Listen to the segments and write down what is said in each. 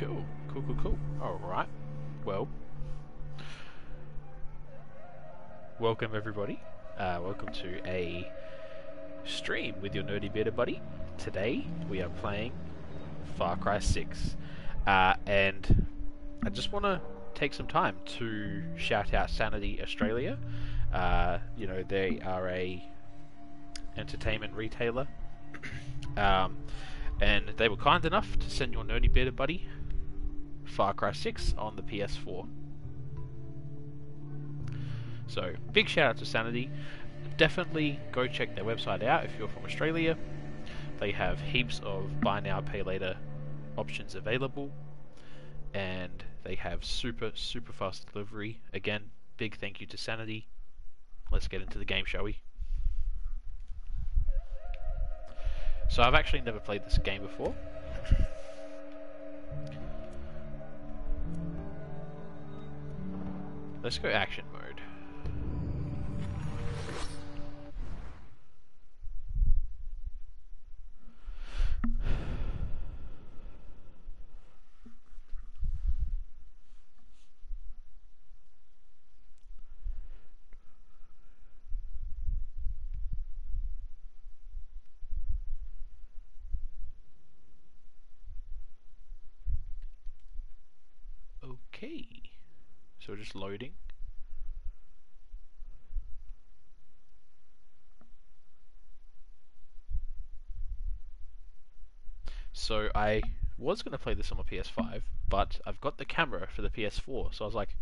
Cool, cool, cool, cool. Alright. Well, welcome everybody. Uh, welcome to a stream with your nerdy bearded buddy. Today we are playing Far Cry 6. Uh, and I just want to take some time to shout out Sanity Australia. Uh, you know, they are a entertainment retailer. um, and they were kind enough to send your nerdy bearded buddy Far Cry 6 on the PS4. So, big shout out to Sanity. Definitely go check their website out if you're from Australia. They have heaps of buy now, pay later options available, and they have super, super fast delivery. Again, big thank you to Sanity. Let's get into the game, shall we? So, I've actually never played this game before. Let's go action mode. Okay. So we're just loading. So I was going to play this on my PS5, but I've got the camera for the PS4, so I was like,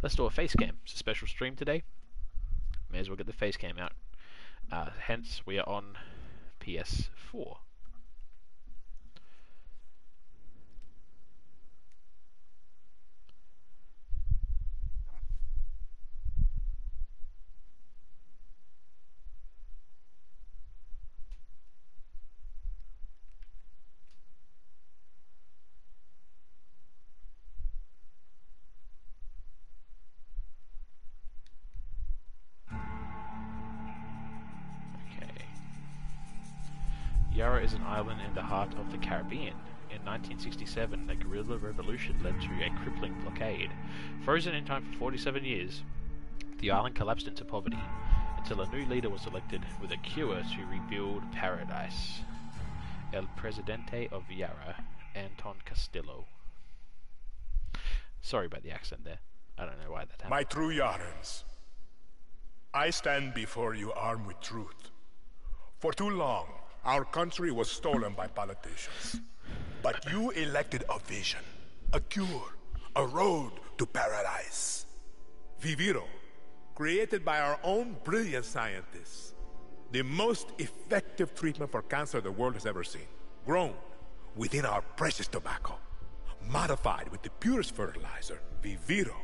let's do a face cam. It's a special stream today. May as well get the face cam out. Uh, hence, we are on PS4. 1967, the guerrilla revolution led to a crippling blockade. Frozen in time for 47 years, the island collapsed into poverty until a new leader was elected with a cure to rebuild paradise. El Presidente of Yara, Anton Castillo. Sorry about the accent there. I don't know why that happened. My true Yarans, I stand before you armed with truth. For too long, our country was stolen by politicians. But you elected a vision, a cure, a road to paradise. Viviro, created by our own brilliant scientists. The most effective treatment for cancer the world has ever seen. Grown within our precious tobacco. Modified with the purest fertilizer, Viviro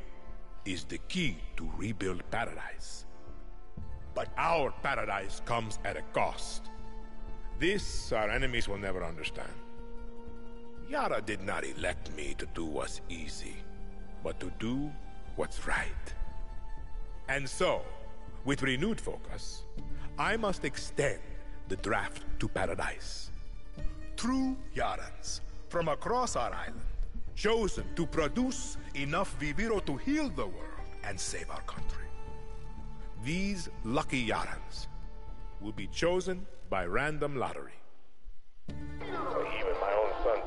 is the key to rebuild paradise. But our paradise comes at a cost. This our enemies will never understand. Yara did not elect me to do what's easy, but to do what's right. And so, with renewed focus, I must extend the draft to paradise. True Yarans from across our island, chosen to produce enough Viviro to heal the world and save our country. These lucky Yarans will be chosen by random lottery. Even my own son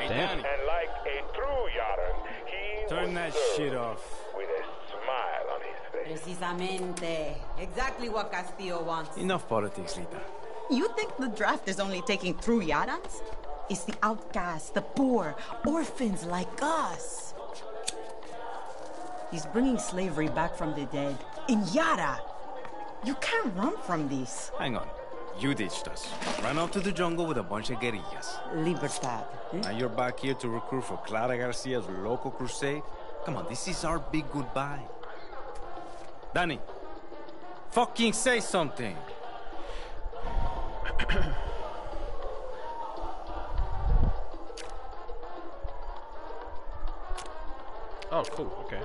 Hey, Damn. And like a true Yaran, he turn that shit off. with a smile on his face. Precisamente. Exactly what Castillo wants. Enough politics, Lita. You think the draft is only taking true Yarans? It's the outcasts, the poor, orphans like us. He's bringing slavery back from the dead. In Yara! You can't run from this. Hang on. You ditched us. Ran off to the jungle with a bunch of guerrillas. Libertad. eh? Now you're back here to recruit for Clara Garcia's local crusade? Come on, this is our big goodbye. Danny, fucking say something. Oh, cool. Okay.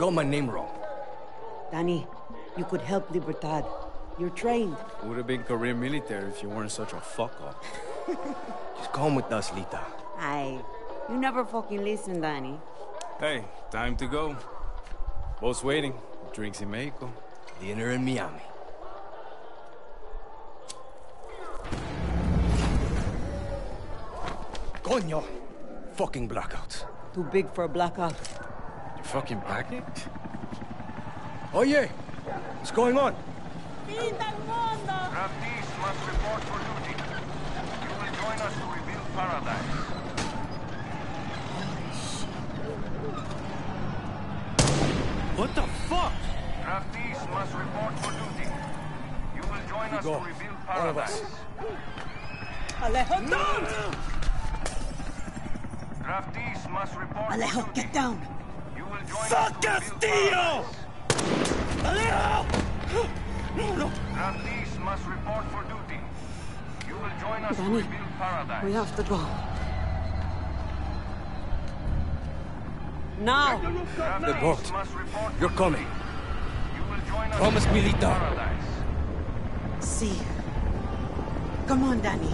Got my name wrong. Danny, you could help Libertad. You're trained. Would have been career military if you weren't such a fuck up. Just come with us, Lita. Aye. You never fucking listen, Danny. Hey, time to go. Boss waiting. Drinks in Mexico. Dinner in Miami. Coño! Fucking blackout. Too big for a blackout. You fucking pregnant? Oh, Oye! What's going on? Raptis must report for duty. You will join us to rebuild paradise. What the fuck? Raptis must report for duty. You will join us go. to rebuild of paradise. us. Alejo, don't! Raptis must report Alejo, for duty. get down! You will join Fuck us to rebuild Castillo! paradise. Alejo! No, no. Raptis must report for duty. You will join us Danny, to rebuild paradise. We have to go. Now! The boat. report You're coming. You will join us Promise me, rebuild Lita. paradise. See. Come on, Danny.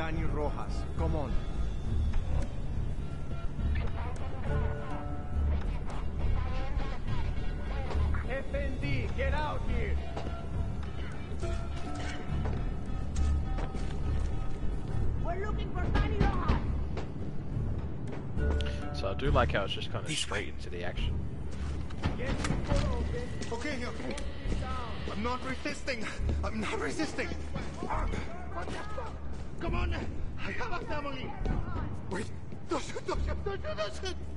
Danny Rojas. Come on. FND, get out here! We're looking for Danny Rojas. So I do like how it's just kind of straight into the action. Get the door open. Okay, okay. I'm not resisting. I'm not resisting. Have a family. Wait. Don't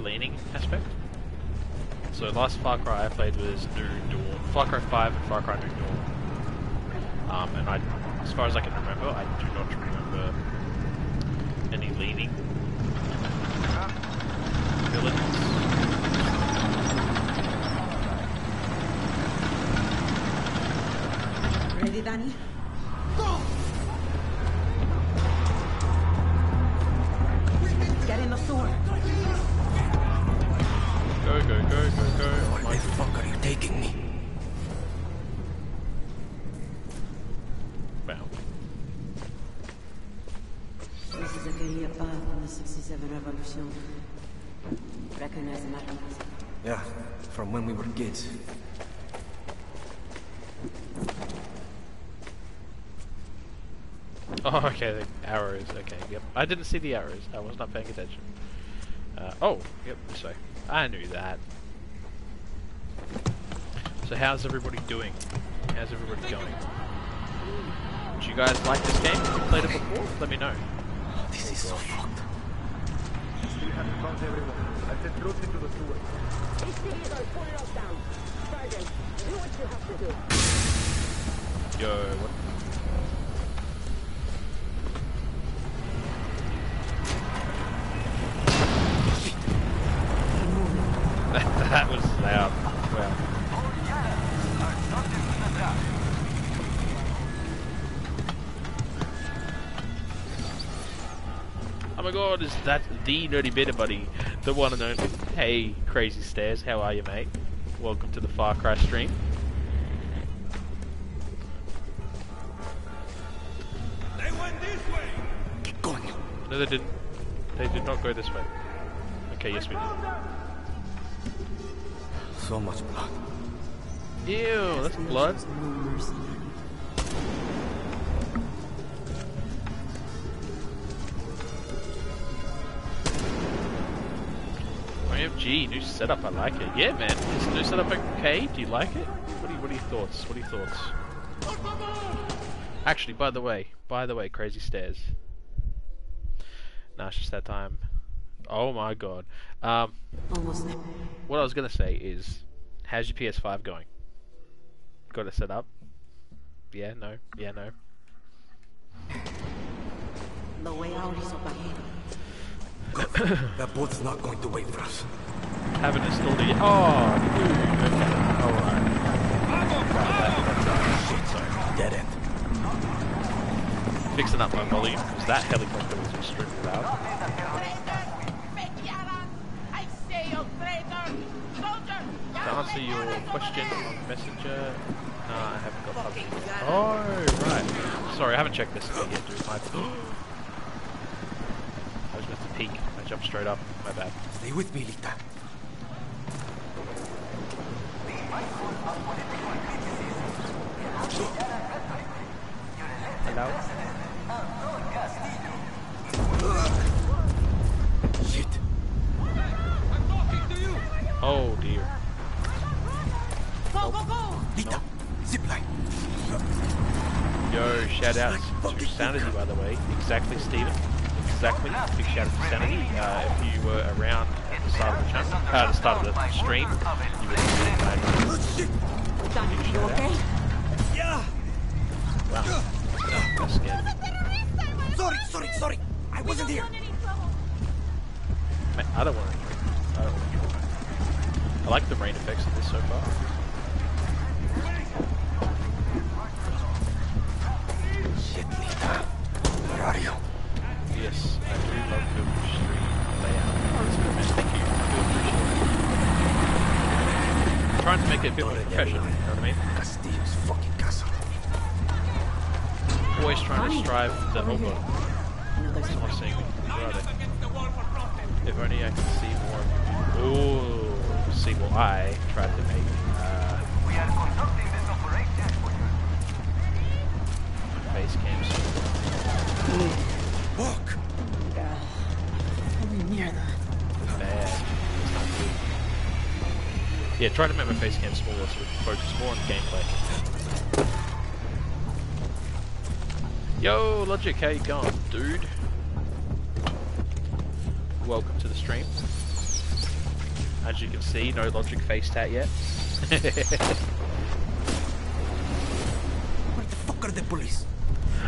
Leaning aspect. So last Far Cry I played was New Dawn, Far Cry 5 and Far Cry New Dawn. Um, and I, as far as I can remember, I do not remember any leaning villains. Ready, Danny? From when we were kids. Oh, okay, the arrows. Okay, yep. I didn't see the arrows. I was not paying attention. Uh, oh, yep, this way. I knew that. So how's everybody doing? How's everybody going? Do you guys like this game? Have you played it before? Let me know. This is so fucked. Yo, what? that was loud. Wow. Oh my god, is that the Nerdy Bearded Buddy? The one and only. Hey, Crazy Stairs, how are you, mate? Welcome to the Far Cry stream. Coño. No, they didn't. They did not go this way. Okay, yes, we did. So much blood. Ew, that's blood. No mercy, OMG, new setup, I like it. Yeah, man, is the new setup okay? Do you like it? What are, you, what are your thoughts? What are your thoughts? Actually, by the way, by the way, Crazy Stairs. Nah, it's just that time. Oh my god. Um, Almost there. what I was gonna say is, how's your PS5 going? Got it set up? Yeah, no, yeah, no. The way out is up ahead. That boat's not going to wait for us. Haven't installed it. Oh, dude. Okay. Alright. That's, uh, Dead end. Fixing up my volume because that helicopter was extremely loud. To answer your question on Messenger, nah, I haven't got PUBG. Oh, right. Sorry, I haven't checked Messenger yet, dude. My... I was meant to peek. I jumped straight up. My bad. Stay with me, Lita. Exactly, Steven. Exactly. Big shout out to Sanity. Uh, if you were around at the start of the channel, uh, at the start of the stream, you would have seen that. Danny, you okay? Yeah. Wow. That's scary. Sorry, sorry, sorry. I wasn't here. Try to make my face cam smaller so we can focus more on gameplay. Yo, Logic, how you going, dude? Welcome to the stream. As you can see, no Logic face tat yet. Where the fuck are the police?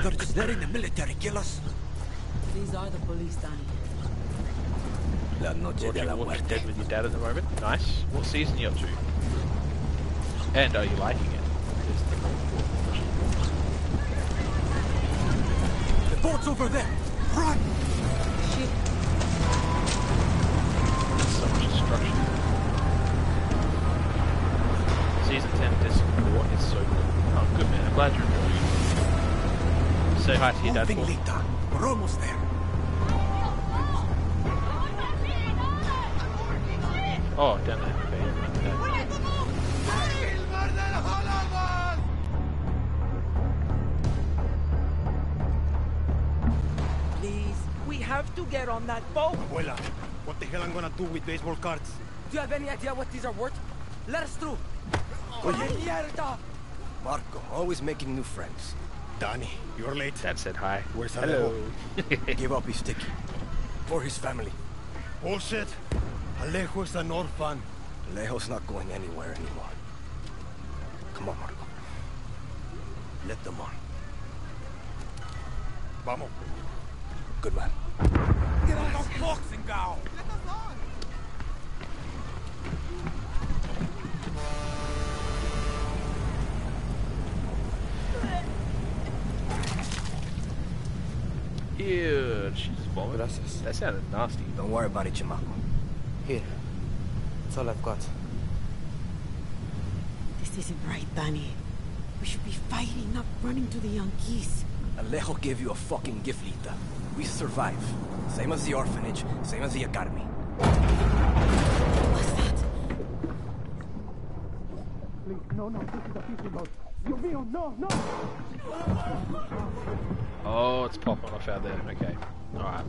They're just letting the military kill us. These are the police, Danny. La noche de la muerte. Dead with your dad at the moment. Nice. What season are you up to? And are you liking it? the more important question. The boat's over there. Run! Shit. So much destruction. Season 10 Disc 4 is so good. Oh, good man. I'm glad you're enjoying it. Say hi to your dad. For me. Do with baseball cards? Do you have any idea what these are worth? Let us through. Mierda! Marco, always making new friends. Danny, you're late. Dad said hi. Where's Hello. Give up his ticket. For his family. Bullshit. Alejo's an orphan. Alejo's not going anywhere anymore. Come on, Marco. Let them on. Vamos. Good man. Get on the box and Ew, she's vomiting. Gracias. That sounded nasty. Don't worry about it, Chamaco. Here. That's all I've got. This isn't right, Danny. We should be fighting, not running to the Yankees. Alejo gave you a fucking gift, Lita. We survive. Same as the orphanage, same as the academy. What's that? No, no, this is a piece of note. Dios mío, no, no! Oh, it's popping off out there. Okay. Alright.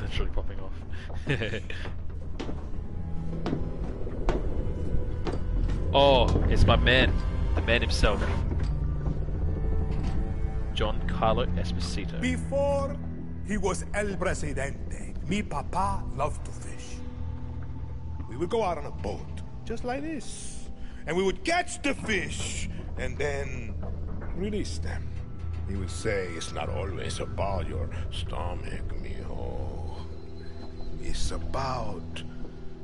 Literally popping off. oh, it's my man. The man himself. Carlo Esposito. Before he was El Presidente, mi papa loved to fish. We would go out on a boat, just like this, and we would catch the fish and then release them. He would say, It's not always about your stomach, mijo. It's about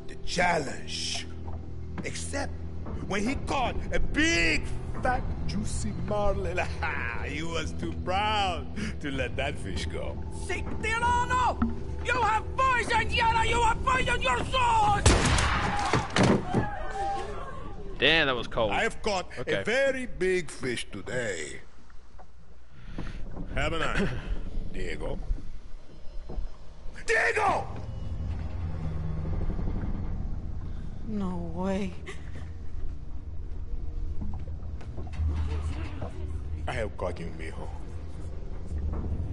the challenge. Except when he caught a big, fat, juicy marlin, he was too proud to let that fish go. Say, Tirano! You have poisoned Yara! You have poisoned your sword! Damn, that was cold. I've caught Okay. a very big fish today. Haven't I? Diego. Diego! No way. I have caught you, mijo.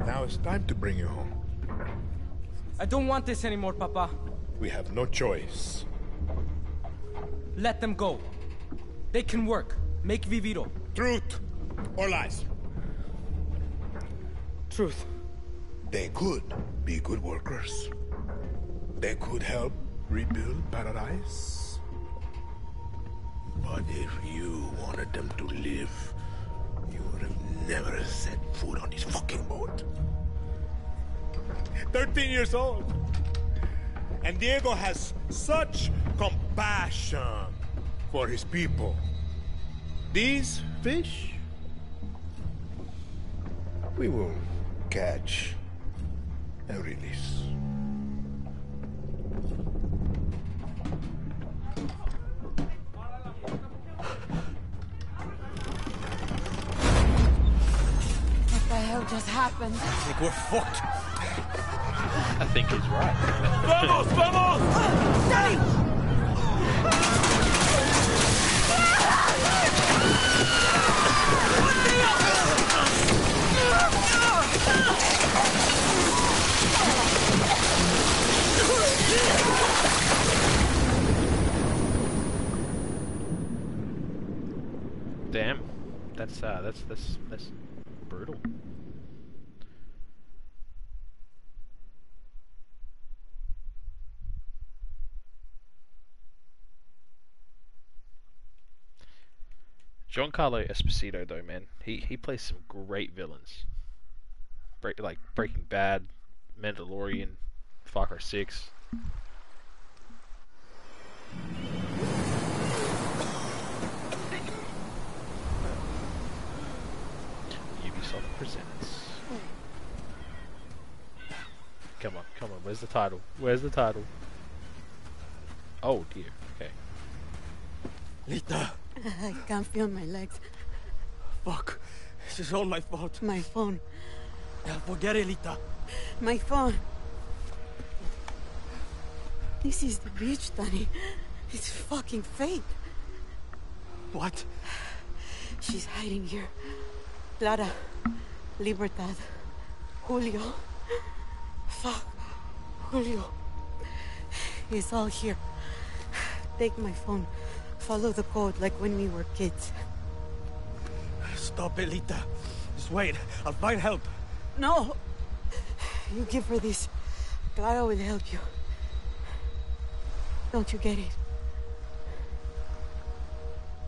Now it's time to bring you home. I don't want this anymore, Papa. We have no choice. Let them go. They can work. Make Viviro. Truth or lies? Truth. They could be good workers. They could help rebuild paradise. But if you wanted them to live, you would have never set foot on this fucking boat. 13 years old. And Diego has such compassion for his people. These fish, we will catch and release. Happened? I think we're fucked. I think he's right. Vamos, vamos! Damn, that's uh, that's that's that's brutal. Giancarlo Esposito, though, man, he he plays some great villains. Break, like Breaking Bad, Mandalorian, Far Cry Six. Ubisoft presents. Come on, come on. Where's the title? Where's the title? Oh dear. Okay. Lita, I can't feel my legs. fuck. This is all my fault. My phone. Yeah, forget it, Lita. My phone. This is the beach, Danny. It's fucking fake. What? She's hiding here. Clara, Libertad, Julio. Fuck, Julio. It's all here. Take my phone. Follow the code like when we were kids. Stop, Elita. Just wait. I'll find help. No! You give her this. Clara will help you. Don't you get it?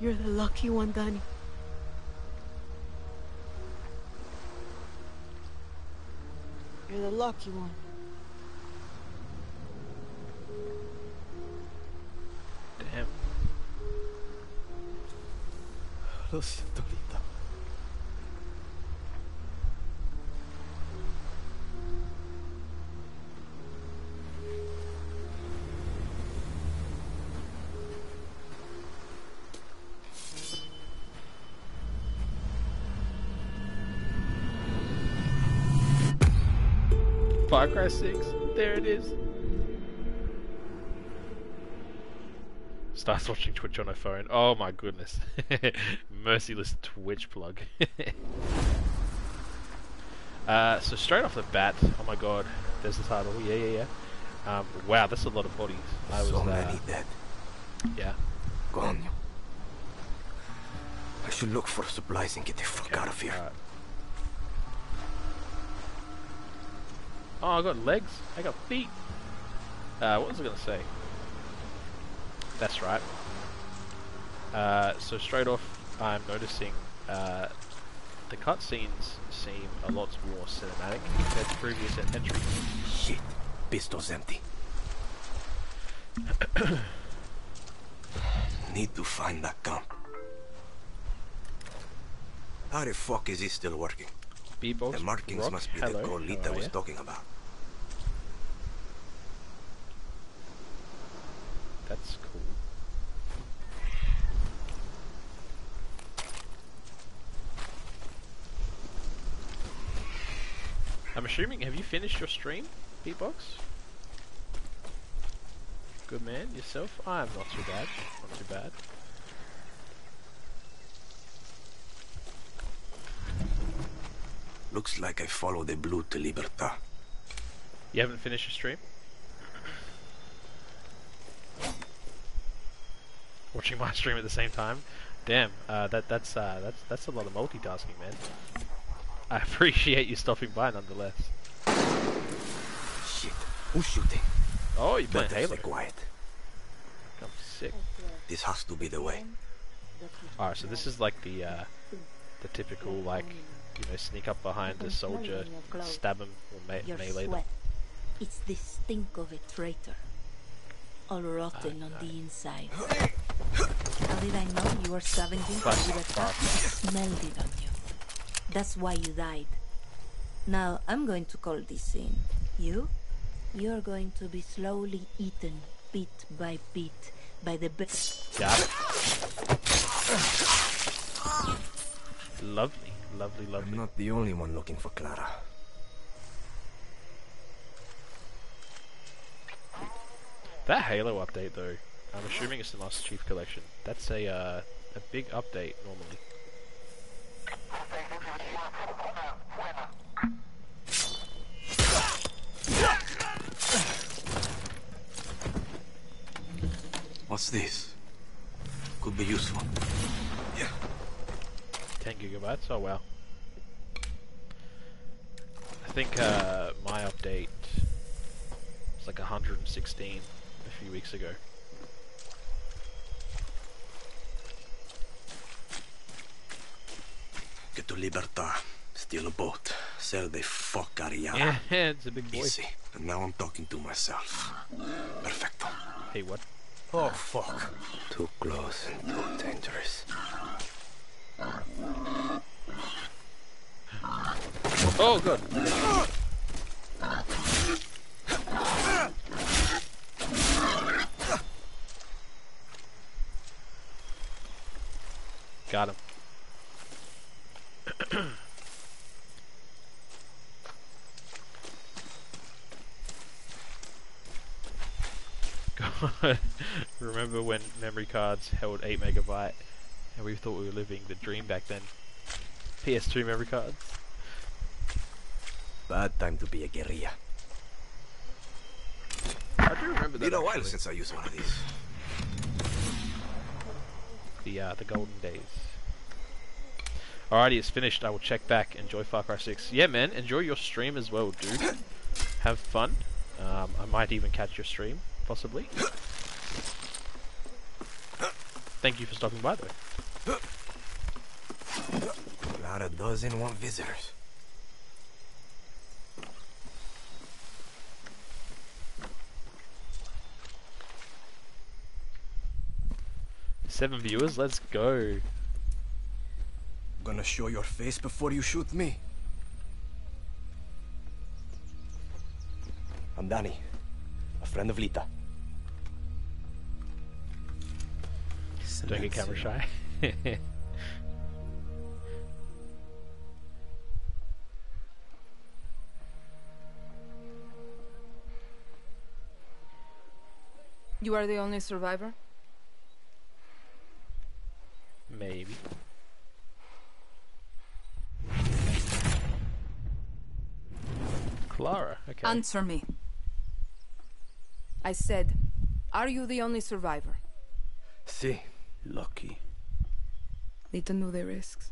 You're the lucky one, Danny. You're the lucky one. Lo siento. Far Cry 6. There it is. Starts watching Twitch on her phone. Oh my goodness. Merciless Twitch plug. uh, so straight off the bat, oh my god, there's the title. Yeah, yeah, yeah. Um, wow, that's a lot of bodies. I was, so uh, many dead. Yeah. Gone. I should look for supplies and get the fuck out of here. Alright. Oh, I got legs. I got feet. Uh, what was I gonna say? That's right. Uh, so straight off, I'm noticing uh, the cutscenes seem a lot more cinematic compared to previous entries. Shit. Pistol's empty. Need to find that gun. How the fuck is he still working? Beatbox, The markings Rock, must be hello, the how Colita was talking about. That's cool. I'm assuming, have you finished your stream, Beatbox? Good man, yourself? I'm not too bad, not too bad. Looks like I follow the blue to Libertad. You haven't finished your stream? Watching my stream at the same time? Damn, uh, that that's uh, that's that's a lot of multitasking, man. I appreciate you stopping by nonetheless. Shit. Who's shooting? Oh, you're playing Better Halo. quiet. I'm sick. This has to be the way. Alright, so this is like the uh, the typical like you know sneak up behind a soldier, stab him or me- Your melee them. It's the stink of a traitor. All rotten on the inside. How did I know you were scavenging for Fast, Libertad? fast. Smelled it on you. That's why you died. Now I'm going to call this in. You? You're going to be slowly eaten, bit by bit, by the best. Got. Lovely, lovely, lovely. I'm not the only one looking for Clara. That Halo update though, I'm assuming it's the Master Chief Collection. That's a uh, a big update normally. What's this? Could be useful. Yeah. 10 gigabytes. Oh wow. I think uh, my update was like 116 a few weeks ago. Get to Libertad. Steal a boat. Sell the fuck out of Yara. Yeah, it's a big boy. Easy. And now I'm talking to myself. Perfecto. Hey, what? Oh, fuck. Too close and too dangerous. Oh god. Got him. God, remember when memory cards held 8 megabyte and we thought we were living the dream back then? PS2 memory cards? Bad time to be a guerrilla. How'd do remember that. Been a while since I used one of these. The uh, the golden days. Alrighty, it's finished. I will check back. Enjoy Far Cry 6. Yeah, man, enjoy your stream as well, dude. Have fun. Um, I might even catch your stream, possibly. Thank you for stopping by, though. Not a dozen want visitors. Seven viewers, let's go. Gonna show your face before you shoot me. I'm Danny, a friend of Lita. Don't get camera shy. You are the only survivor? Maybe. Clara, okay. Answer me. I said, are you the only survivor? See, Lucky. Lita knew the risks.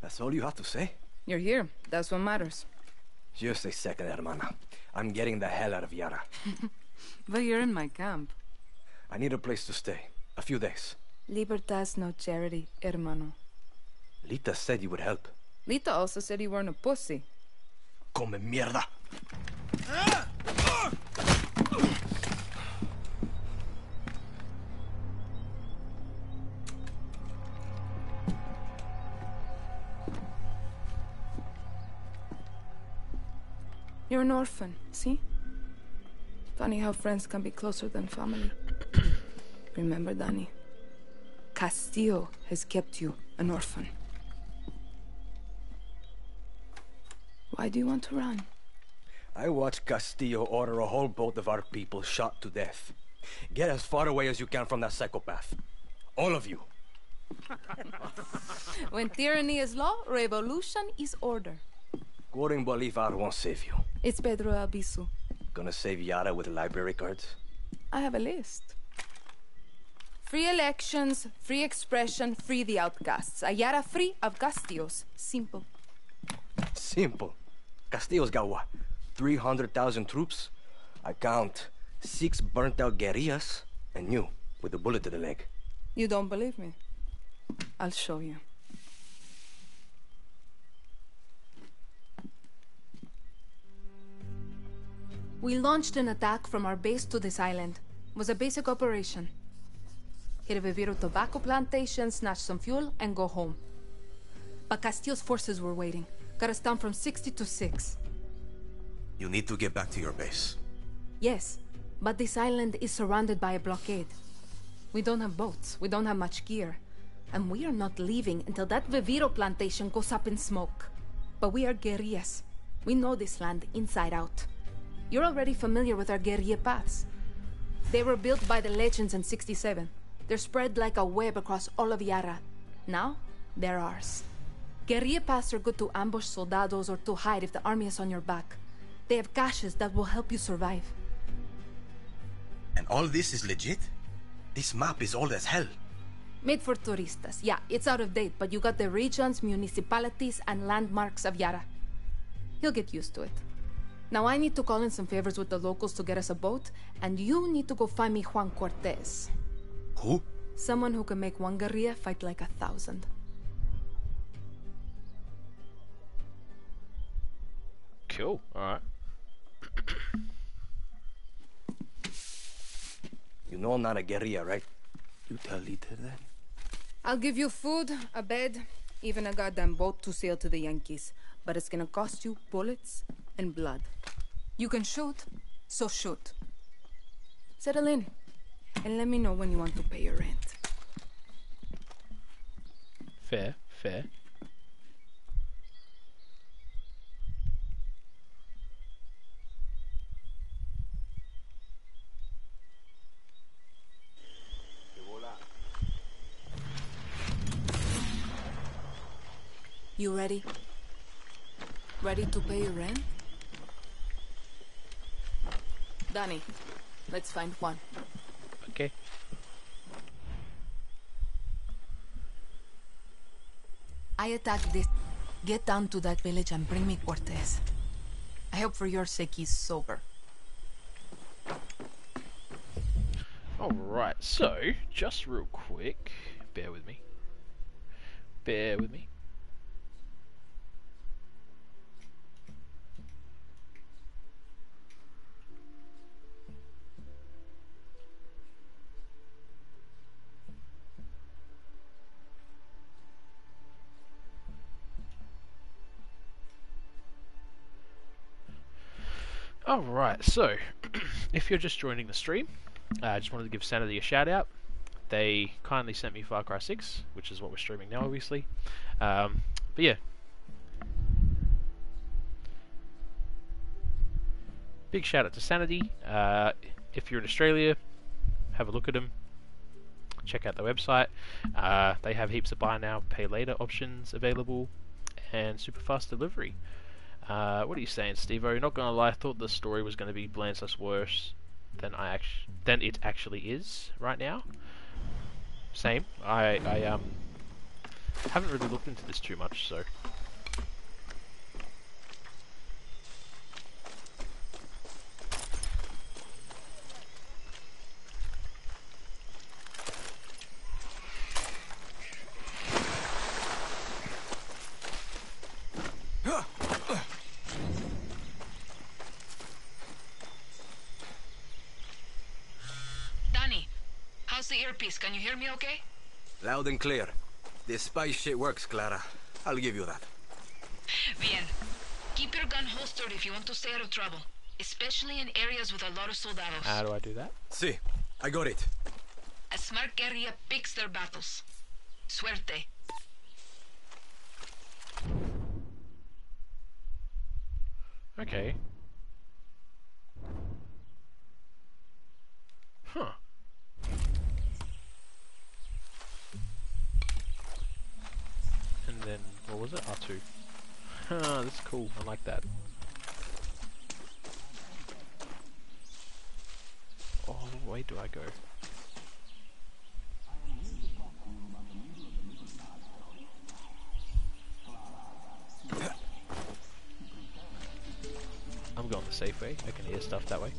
that's all you have to say? You're here. That's what matters. Just a second, hermana. I'm getting the hell out of Yara. But you're in my camp. I need a place to stay. A few days. Libertad's no charity, hermano. Lita said you would help. Lita also said you weren't a pussy. Come mierda. You're an orphan, see? Funny how friends can be closer than family. Remember, Danny, Castillo has kept you an orphan. Why do you want to run? I watched Castillo order a whole boat of our people shot to death. Get as far away as you can from that psychopath. All of you. When tyranny is law, revolution is order. Quoting Bolivar won't save you. It's Pedro Albizu. Gonna save Yara with library cards? I have a list. Free elections, free expression, free the outcasts. Ayara free of Castillos. Simple. Simple. Castillo's got what? 300,000 troops? I count six burnt out guerrillas and you with a bullet to the leg. You don't believe me? I'll show you. We launched an attack from our base to this island. It was a basic operation. Hit a Viviro tobacco plantation, snatch some fuel, and go home. But Castillo's forces were waiting. Got us down from 60 to 6. You need to get back to your base. Yes, but this island is surrounded by a blockade. We don't have boats, we don't have much gear. And we are not leaving until that Viviro plantation goes up in smoke. But we are guerrillas. We know this land inside out. You're already familiar with our guerrilla paths. They were built by the legends in 67. They're spread like a web across all of Yara. Now, they're ours. Guerrilla paths are good to ambush soldados or to hide if the army is on your back. They have caches that will help you survive. And all this is legit? This map is old as hell. Made for turistas. Yeah, it's out of date, but you got the regions, municipalities, and landmarks of Yara. He'll get used to it. Now I need to call in some favors with the locals to get us a boat, and you need to go find me Juan Cortez. Who? Someone who can make one guerrilla fight like a thousand. Cool. Alright. You know I'm not a guerrilla, right? You tell Lita that? I'll give you food, a bed, even a goddamn boat to sail to the Yankees. But it's gonna cost you bullets and blood. You can shoot, so shoot. Settle in, and let me know when you want to pay your rent. Fair, fair. You ready? Ready to pay your rent? Danny, Let's find one. Okay. I attack this. Get down to that village and bring me Cortez. I hope for your sake he's sober. Alright, so, just real quick, bear with me. Bear with me. Alright, so, if you're just joining the stream, I uh, just wanted to give Sanity a shout out. They kindly sent me Far Cry 6, which is what we're streaming now, obviously. Um, but yeah. Big shout out to Sanity. Uh, if you're in Australia, have a look at them. Check out their website. Uh, they have heaps of buy now, pay later options available, and super fast delivery. Uh, what are you saying, Steve? Not gonna lie, I thought the story was gonna be Blanceless worse than I than it actually is right now. Same. I I um haven't really looked into this too much, so. Danny, how's the earpiece? Can you hear me okay? Loud and clear. This spy shit works, Clara. I'll give you that. Bien. Keep your gun holstered if you want to stay out of trouble. Especially in areas with a lot of soldados. How do I do that? See, I got it. A smart guerrilla picks their battles. Suerte. Okay. Huh. And then, what was it? R2. Huh, that's cool. I like that. Oh, where do I go? I'm going the safe way. I can hear stuff that way.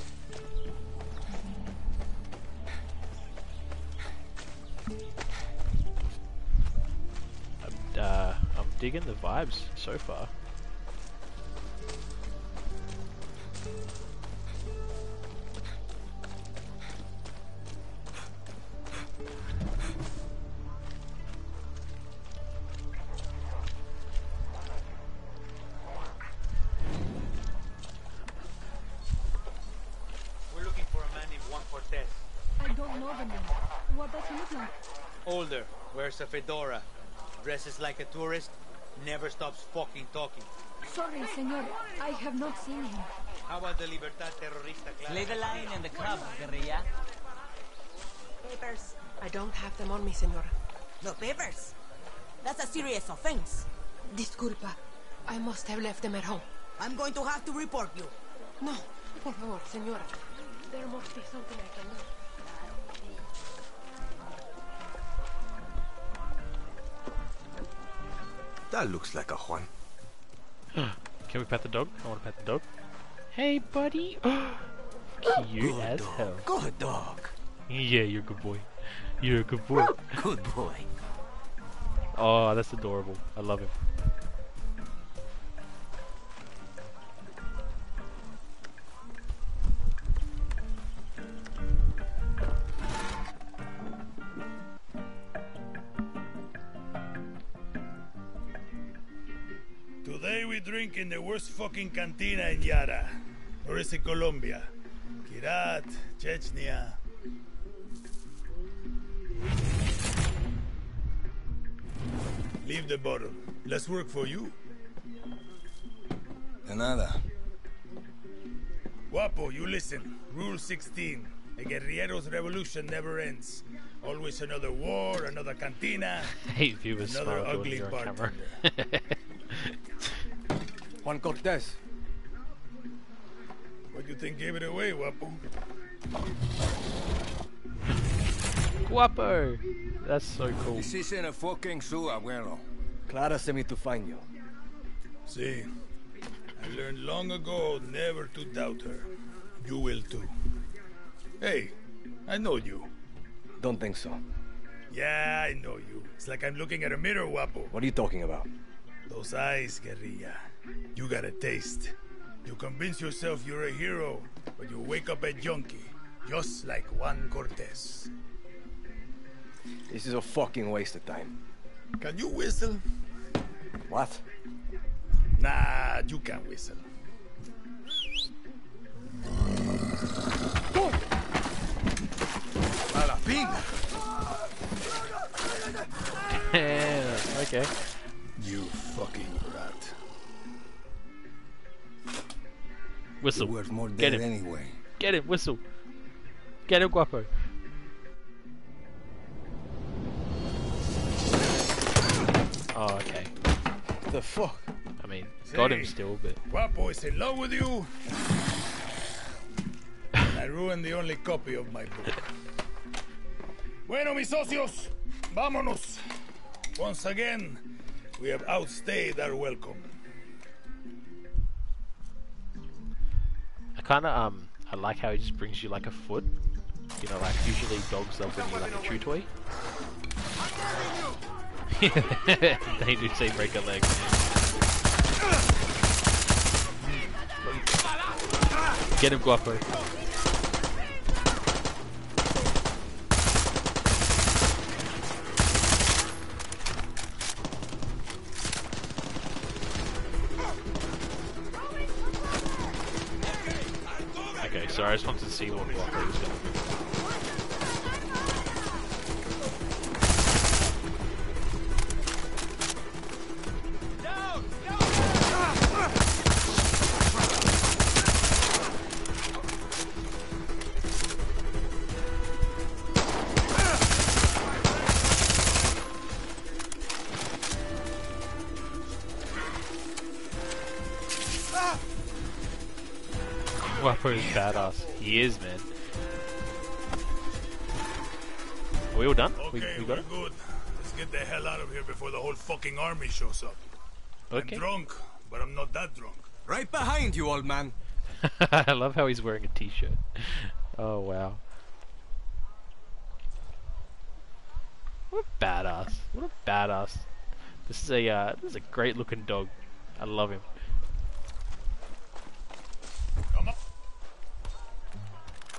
I'm, uh, digging the vibes so far. We're looking for a man named Juan Cortez. I don't know the name. What does he look like? Older, wears a fedora, dresses like a tourist, never stops fucking talking. Sorry, senor. I have not seen him. How about the Libertad Terrorista class? Lay the line in the club, guerrilla. Papers. I don't have them on me, senora. No papers? That's a serious offense. Disculpa. I must have left them at home. I'm going to have to report you. No, por favor, senora. There must be something I can do. That looks like a Juan. Can we pet the dog? I want to pet the dog. Hey, buddy. Cute Good as dog. hell. Good dog. Yeah, you're a good boy. You're a good boy. Good boy. Oh, that's adorable. I love him. Drink in the worst fucking cantina in Yara. Or is it Colombia? Kirat, Chechnya. Leave the bottle. Let's work for you. De nada. Guapo, you listen. Rule 16. A guerrillero's revolution never ends. Always another war, another cantina, Hate viewers another smile doing ugly it on bartender. camera. Juan Cortez. What do you think gave it away, Wapo? Guapo! That's so cool. This isn't a fucking zoo, abuelo. Clara sent me to find you. See, I learned long ago never to doubt her. You will too. Hey, I know you. Don't think so. Yeah, I know you. It's like I'm looking at a mirror, Guapo. What are you talking about? Those eyes, guerrilla. You got a taste. You convince yourself you're a hero, but you wake up a junkie, just like Juan Cortez. This is a fucking waste of time. Can you whistle? What? Nah, you can't whistle. A la pinga! Yeah, okay. You fucking Whistle. You're worth more Get him. anyway. Get him, whistle. Get him, Guapo. Oh, okay. The fuck? I mean, got him still, but Guapo is in love with you. I ruined the only copy of my book. Bueno, mis socios, vámonos. Once again, we have outstayed our welcome. Kind of um, I like how he just brings you like a foot. You know, like usually dogs they'll bring you like a chew toy. they do say break a leg. Get him, Guapo. Sorry, I just wanted to see what Guapo was going to do. He is, man. Are we all done? Okay, we we're got it? good. Let's get the hell out of here before the whole fucking army shows up. Okay. I'm drunk, but I'm not that drunk. Right behind you, old man. I love how he's wearing a t-shirt. Oh wow. What a badass. What a badass. This is a uh, this is a great looking dog. I love him.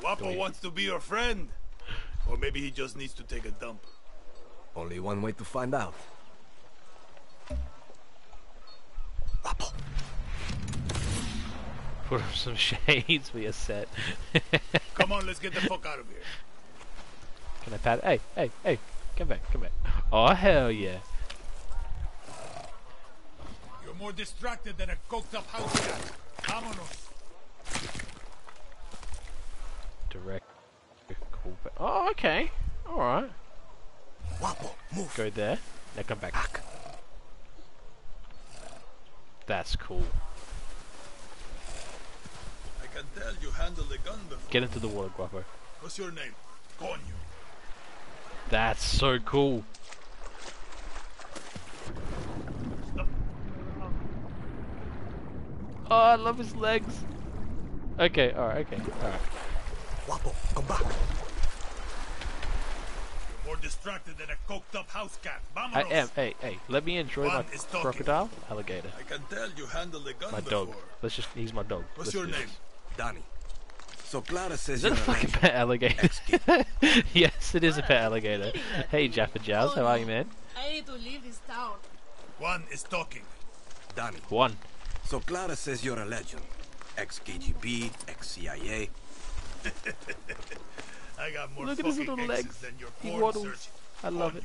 Guapo wants to be your friend. Or maybe he just needs to take a dump. Only one way to find out. Put up some shades we are set. Come on, let's get the fuck out of here. Can I pat? Hey, hey, hey! Come back, come back. Oh hell yeah! You're more distracted than a coked up house cat. Vámonos. Direct. Cool. ba- Oh okay. All right. Guapo, move. Go there. Now come back. That's cool. I can tell you handled a gun before. Get into the water, Guapo. What's your name? Coño. That's so cool. Oh, I love his legs. Okay, alright, okay, alright. Guapo, come back. You're more distracted than a coked up house cat. Vámonos. I am. Hey, hey, let me enjoy my Juan is crocodile, alligator. I can tell you handled a gun My before. dog. Let's just. He's my dog. Let's Let's your do name? this. Danny. So Clara says Is that a you're fucking pet alligator? yes, it is a pet alligator. Hey, Jaffa Jazz, how are you, man? I need to leave this town. Juan is talking. Danny. One. So Clara says you're a legend. Ex-KGB, ex-CIA. I got more Look at his little legs. than your He porn waddles. I love it.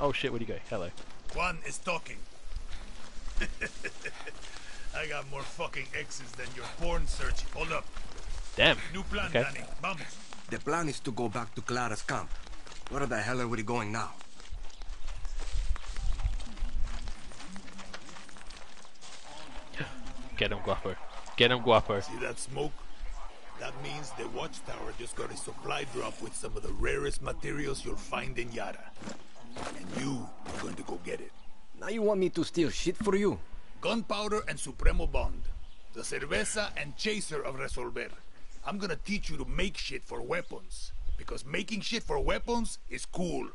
Oh shit, where'd he go? Hello. Juan is talking. I got more fucking exes than your porn search. Hold up. Damn. New plan, Okay. Danny. Vamos. The plan is to go back to Clara's camp. Where the hell are we going now? Get him, Guapo. Get him, Guapo. See that smoke? That means the Watchtower just got a supply drop with some of the rarest materials you'll find in Yara. And you are going to go get it. Now you want me to steal shit for you? Gunpowder and Supremo Bond. The cerveza and chaser of Resolver. I'm gonna teach you to make shit for weapons. Because making shit for weapons is cool.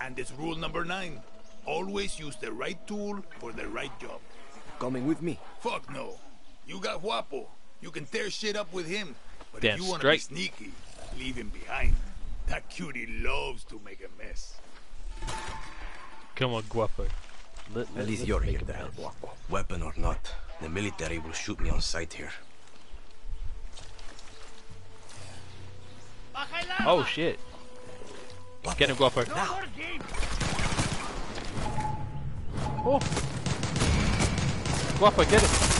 And it's rule number nine. Always use the right tool for the right job. Coming with me? Fuck no. You got Guapo. You can tear shit up with him. But Damn if you wanna straight. be sneaky, leave him behind. That cutie loves to make a mess. Come on, Guapo. Let, At least you're here, to help. mess. Weapon or not, the military will shoot me on sight here. Oh shit. Get him, Guapo. Oh. Guapo, get him.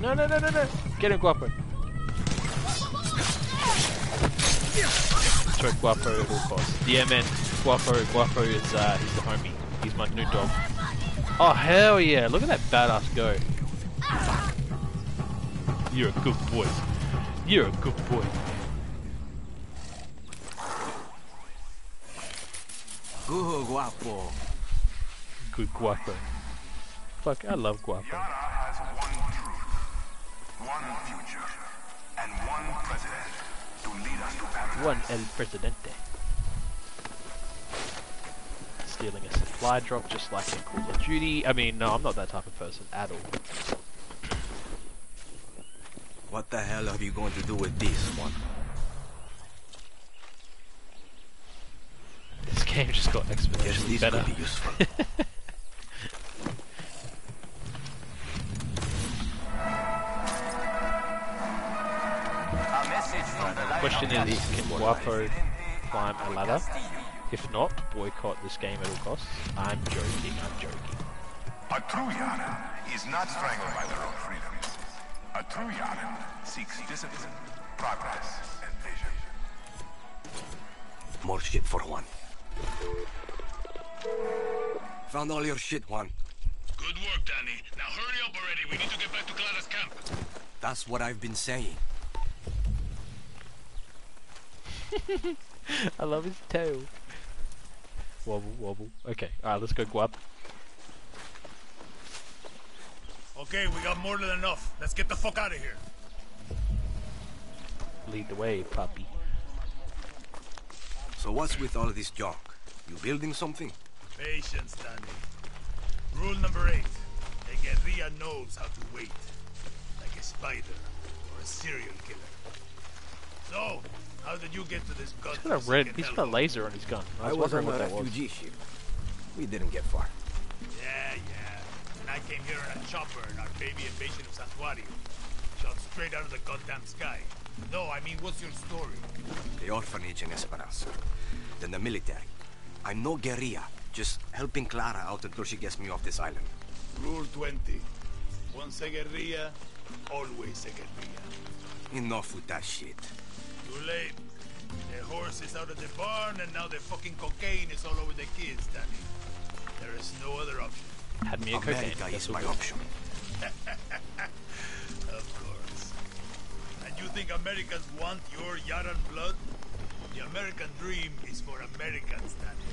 No, no, no, no, no. Get him, Guapo. Destroy Guapo at all costs. Yeah, man. Guapo, Guapo is, uh, he's the homie. He's my new dog. Oh, hell yeah. Look at that badass go. You're a good boy. You're a good boy. Good guapo. Good Guapo. Fuck, I love Guapo. One future, and one president to lead us to paradise. One El Presidente. Stealing a supply drop just like in Call of Duty. I mean, no, I'm not that type of person at all. What the hell are you going to do with this one? This game just got exponentially this better. could be useful. Question is, can Guapo climb a ladder? If not, boycott this game at all costs. I'm joking, I'm joking. A true Yaran is not strangled by their own freedoms. A true Yaran seeks discipline, progress, and vision. More shit for Juan. Found all your shit, Juan. Good work, Danny. Now hurry up already. We need to get back to Clara's camp. That's what I've been saying. I love his tail. Wobble, wobble. Okay, alright, let's go Guap. Okay, we got more than enough. Let's get the fuck out of here. Lead the way, puppy. So what's with all this junk? You building something? Patience, Danny. Rule number eight. A guerrilla knows how to wait. Like a spider or a serial killer. So, how did you get to this gun? He's got a red, he's got a laser on his gun. I was, was wondering on what a that was. refugee ship. We didn't get far. Yeah, yeah. And I came here in a chopper in our baby invasion of Santuario. Shot straight out of the goddamn sky. No, I mean, what's your story? The orphanage in Esperanza. Then the military. I'm no guerrilla, just helping Clara out until she gets me off this island. Rule 20. Once a guerrilla, always a guerrilla. Enough with that shit. Too late. The horse is out of the barn, and now the fucking cocaine is all over the kids, Danny. There is no other option. Had me a cocaine. America That's is my good. option. of course. And you think Americans want your Yaran blood? The American dream is for Americans, Danny.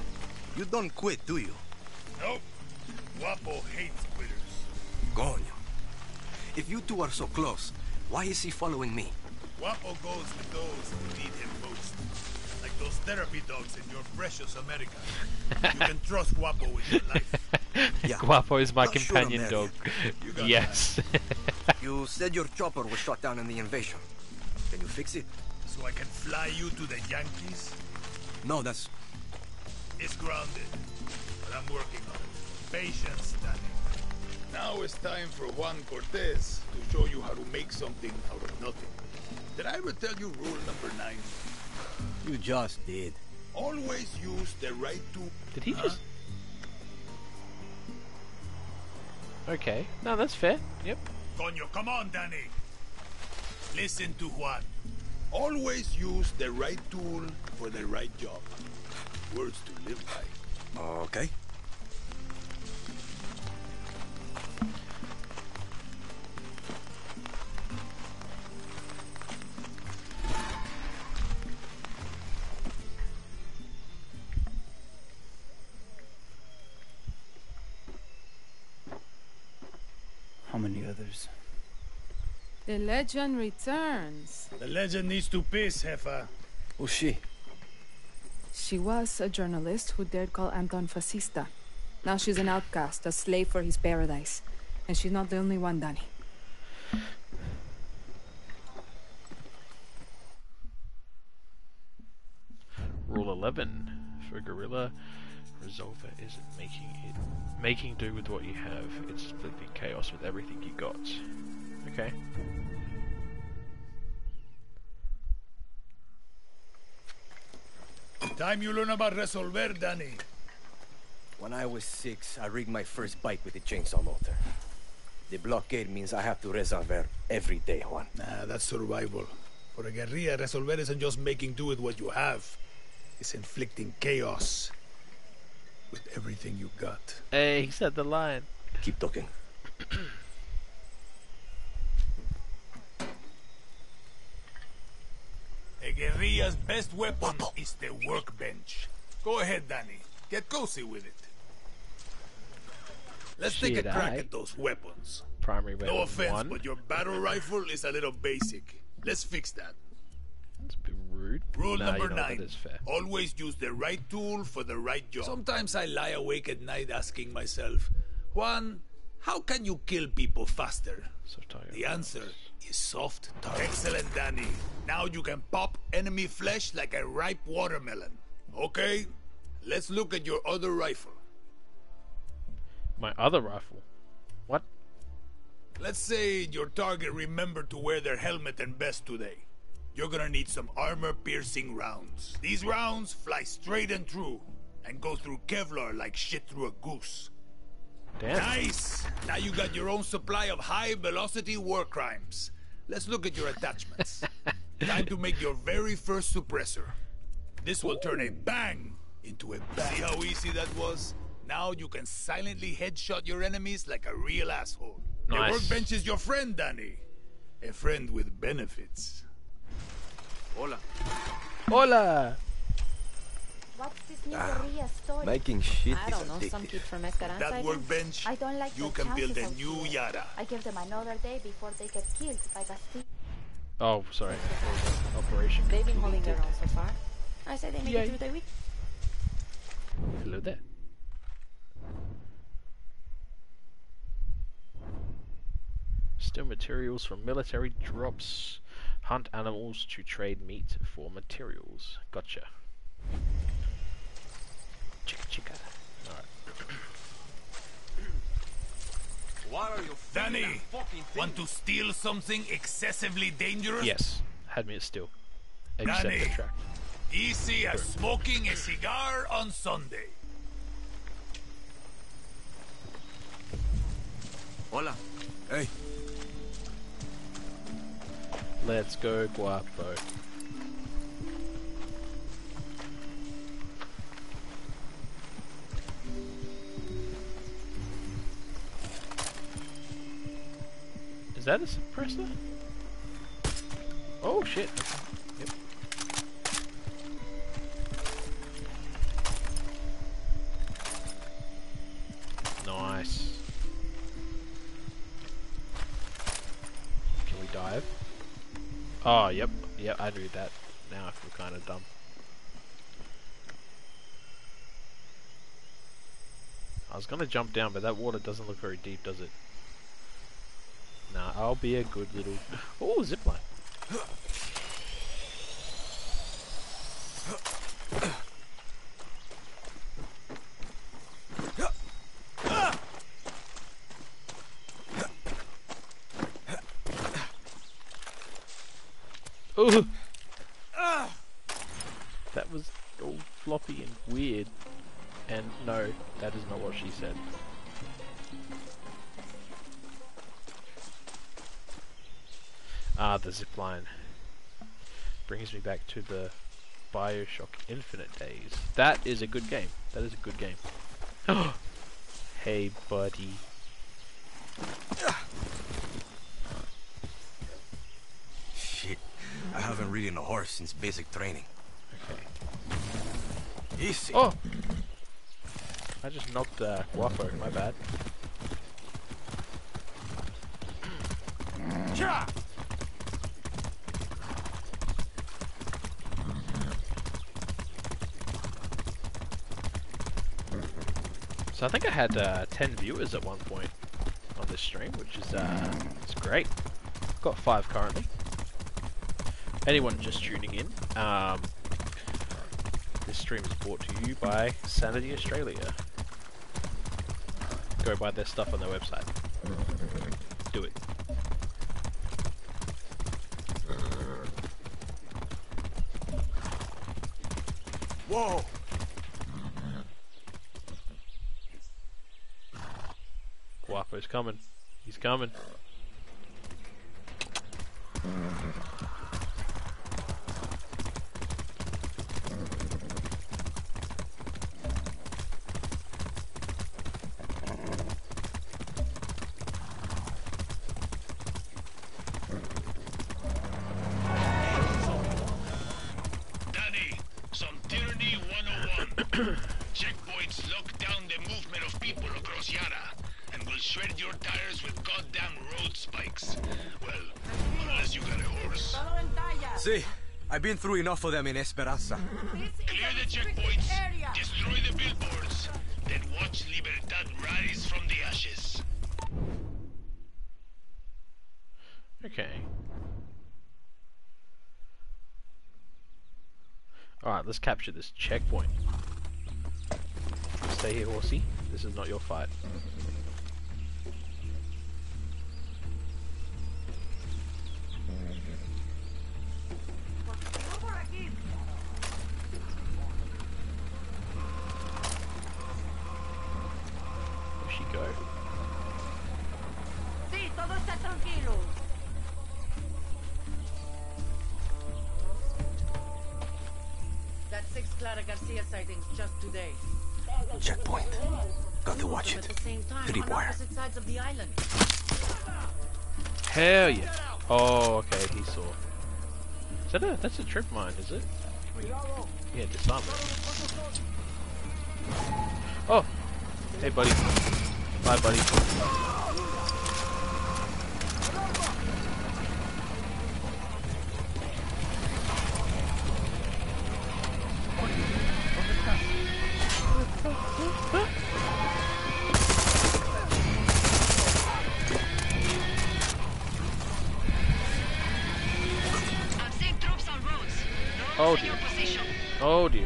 You don't quit, do you? Nope. Guapo hates quitters. Coño. If you two are so close, why is he following me? Guapo goes with those who need him most. Like those therapy dogs in your precious America. You can trust Guapo with your life. Guapo is my Not companion I'm dog. You yes. You said your chopper was shot down in the invasion. Can you fix it? So I can fly you to the Yankees? No, that's... It's grounded. But I'm working on it. Patience, Danny. Now it's time for Juan Cortez to show you how to make something out of nothing. Did I ever tell you rule number nine? You just did. Always use the right to... Did he Huh? just... Okay. No, that's fair. Yep. Coño, come on, Danny. Listen to Juan. Always use the right tool for the right job. Words to live by. Okay. How many others? The legend returns. The legend needs to piss, Heffa. Who's she? She was a journalist who dared call Anton fascista. Now she's an outcast, a slave for his paradise. And she's not the only one, Danny. Rule 11 for Guerrilla Resolver isn't making it making do with what you have. It's splitting chaos with everything you got. Okay. Time you learn about Resolver, Danny. When I was six, I rigged my first bike with a chainsaw motor. The blockade means I have to resolver every day, Juan. Nah, that's survival. For a guerrilla, Resolver isn't just making do with what you have. It's inflicting chaos with everything you got. Hey, he said the line. Keep talking. A guerrilla's best weapon is the workbench. Go ahead, Danny. Get cozy with it. Let's take a crack aye. at those weapons. Primary weapon No offense, one. but your battle rifle is a little basic. Let's fix that. That's a bit rude. Rule Nah, you number know nine. That is fair. Always use the right tool for the right job. Sometimes I lie awake at night asking myself, Juan, how can you kill people faster? The answer is soft target. Excellent, Danny. Now you can pop enemy flesh like a ripe watermelon. Okay, let's look at your other rifle. My other rifle. What? Let's say your target remembered to wear their helmet and vest today. You're gonna need some armor-piercing rounds. These rounds fly straight and true, and go through Kevlar like shit through a goose. Damn. Nice! Now you got your own supply of high-velocity war crimes. Let's look at your attachments. Time to make your very first suppressor. This will turn a bang into a bang. See how easy that was? Now you can silently headshot your enemies like a real asshole. Nice. The workbench is your friend, Danny. A friend with benefits. Hola. Hola! What's this new Ah, guerrilla story? making shit I don't know, some kid from Esperanza. That I think. workbench, I don't like you can build a new. Yara. I give them another day before they get killed by Castillo. Oh, sorry. Operation. They've been holding their own so far. I say they make Yay. it through the week. Hello there. Steal materials from military drops. Hunt animals to trade meat for materials. Gotcha. Chica chica. Alright. What are you Danny, want to steal something excessively dangerous? Yes. Had me at steal. Accept Danny, the track. easy as smoking a cigar on Sunday. Hola. Hey. Let's go, Guapo. Is that a suppressor? Oh shit. Oh, yep. Yep, I knew that. Now I feel kind of dumb. I was gonna jump down, but that water doesn't look very deep, does it? Nah, I'll be a good little... Oh, zipline. Brings me back to the Bioshock Infinite days. That is a good game. That is a good game. hey, buddy. Shit. I haven't ridden a horse since basic training. Okay. Easy. Oh! I just knocked uh, Guapo, my bad. So I think I had uh, 10 viewers at one point on this stream, which is uh, it's great. Got 5 currently. Anyone just tuning in, um, this stream is brought to you by Sanity Australia. Go buy their stuff on their website. Do it. Whoa! Guapo's coming. He's coming. Danny, some tyranny 101. shred your tires with goddamn road spikes. Well, unless you got a horse. See, I've been through enough of them in Esperanza. Clear the checkpoints, destroy the billboards, then watch Libertad rise from the ashes. Okay. Alright, let's capture this checkpoint. Stay here, horsey. This is not your fight. Sightings just today. Checkpoint. Got to watch it. the same time, Three on wire. opposite sides of the island. Hell yeah. Oh, okay, he saw. Is that a, that's a trip mine, is it? We, yeah, disarm it. Oh! Hey, buddy. Bye, buddy. Oh They're dear. in your position. Oh dear.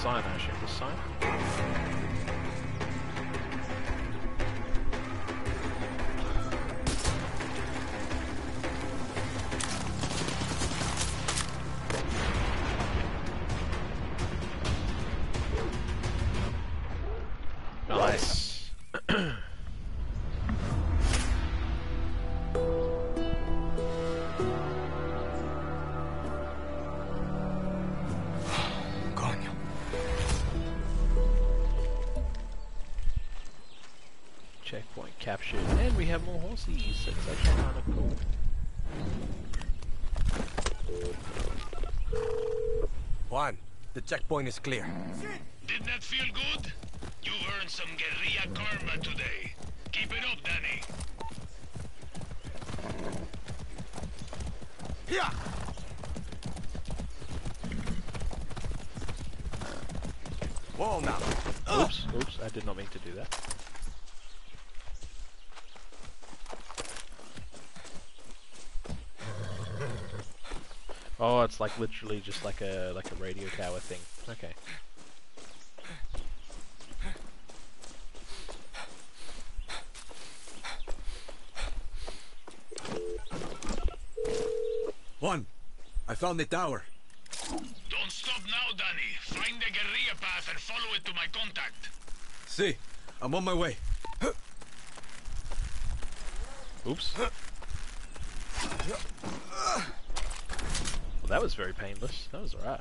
sign, I assume? This sign? Captured, and we have more horses. That's actually kind of cool. Juan, the checkpoint is clear. Did that feel good? You've earned some guerrilla karma today. Keep it up, Danny. Yeah. Whoa now. Oops, oops, I did not mean to do that. Oh, it's like literally just like a like a radio tower thing. Okay. Juan, I found the tower. Don't stop now, Danny. Find the guerrilla path and follow it to my contact. See, I'm on my way. Oops. Well, that was very painless. That was alright.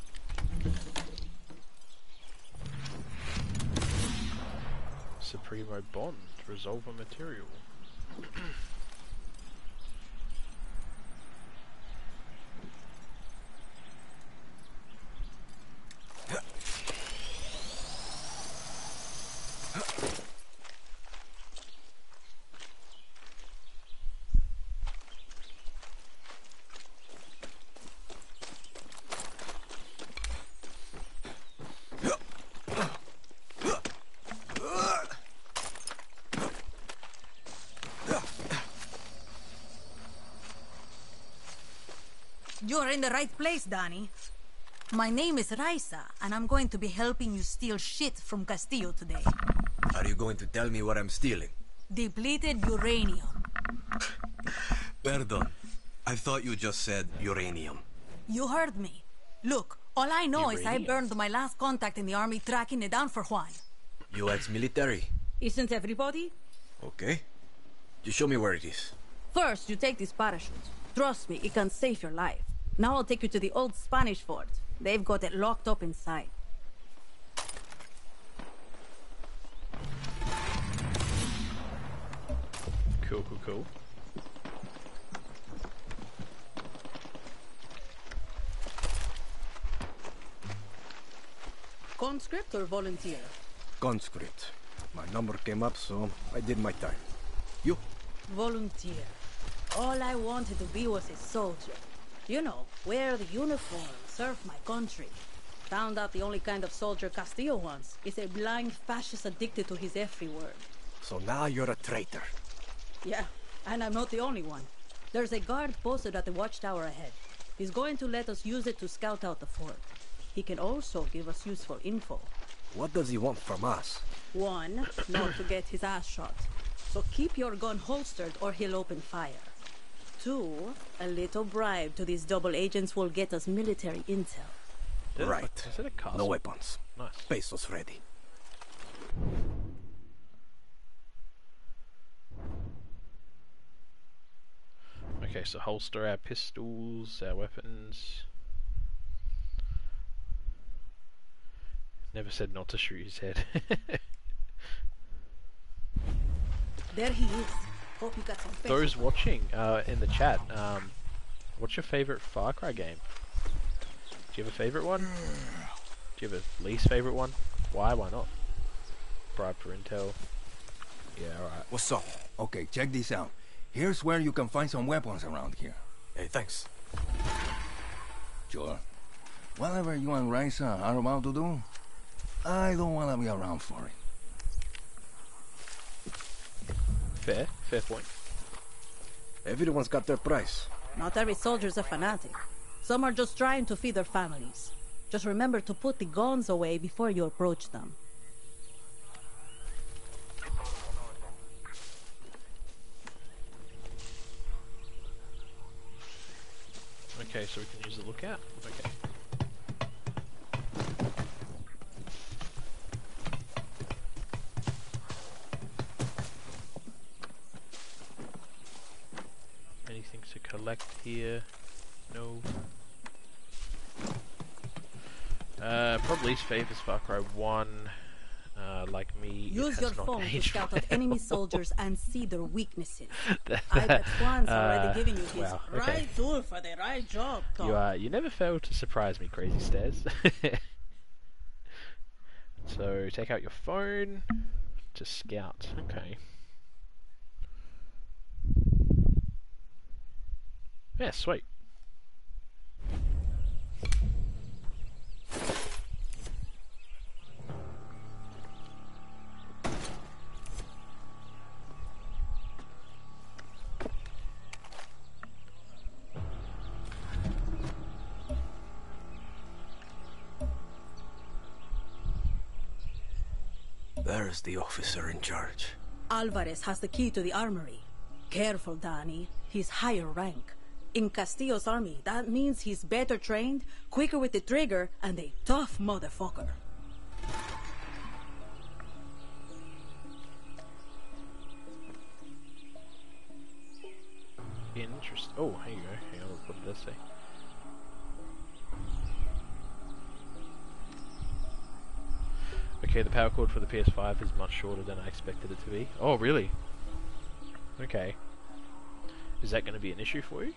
Supremo Bond, Resolver Material. You're in the right place, Danny. My name is Raisa, and I'm going to be helping you steal shit from Castillo today. Are you going to tell me what I'm stealing? Depleted uranium. Perdon. I thought you just said uranium. You heard me. Look, all I know is I burned my last contact in the army tracking it down for Juan. You ex-military. Isn't everybody? Okay. Just show me where it is. First, you take this parachute. Trust me, it can save your life. Now I'll take you to the old Spanish fort. They've got it locked up inside. Cool, cool, cool. Conscript or volunteer? Conscript. My number came up, so I did my time. You? Volunteer. All I wanted to be was a soldier. You know, wear the uniform, serve my country. Found out the only kind of soldier Castillo wants is a blind fascist addicted to his every word. So now you're a traitor. Yeah, and I'm not the only one. There's a guard posted at the watchtower ahead. He's going to let us use it to scout out the fort. He can also give us useful info. What does he want from us? One, not to get his ass shot. So keep your gun holstered or he'll open fire. Two, a little bribe to these double agents will get us military intel. Right. Is it a castle? No weapons. Nice. Pesos ready. Okay, so holster our pistols, our weapons. Never said not to shoot his head. There he is. Hope you got some. Those watching uh, in the chat, um, what's your favorite Far Cry game? Do you have a favorite one? Do you have a least favorite one? Why? Why not? Bribe for intel. Yeah, alright. What's up? Okay, check this out. Here's where you can find some weapons around here. Hey, thanks. Sure. Whatever you and Raisa are about to do, I don't want to be around for it. Fair, fair point. Everyone's got their price. Not every soldier's a fanatic. Some are just trying to feed their families. Just remember to put the guns away before you approach them. Okay, so we can use the lookout. Okay. Anything to collect here? No. Uh, probably least favors Far Cry 1. Uh, like me, Use your phone to scout out enemy soldiers and see their weaknesses. I bet Juan's already Uh, giving you his wow, okay. right tool for the right job, Tom. You are, you never fail to surprise me, Crazy Stairs. so take out your phone to scout. Okay. Yeah, sweet. There's the officer in charge. Alvarez has the key to the armory. Careful, Danny. He's higher rank. In Castillo's army, that means he's better trained, quicker with the trigger, and a tough motherfucker. Interest. Oh, here you go. What did that say? Okay, the power cord for the PS5 is much shorter than I expected it to be. Oh, really? Okay. Is that going to be an issue for you?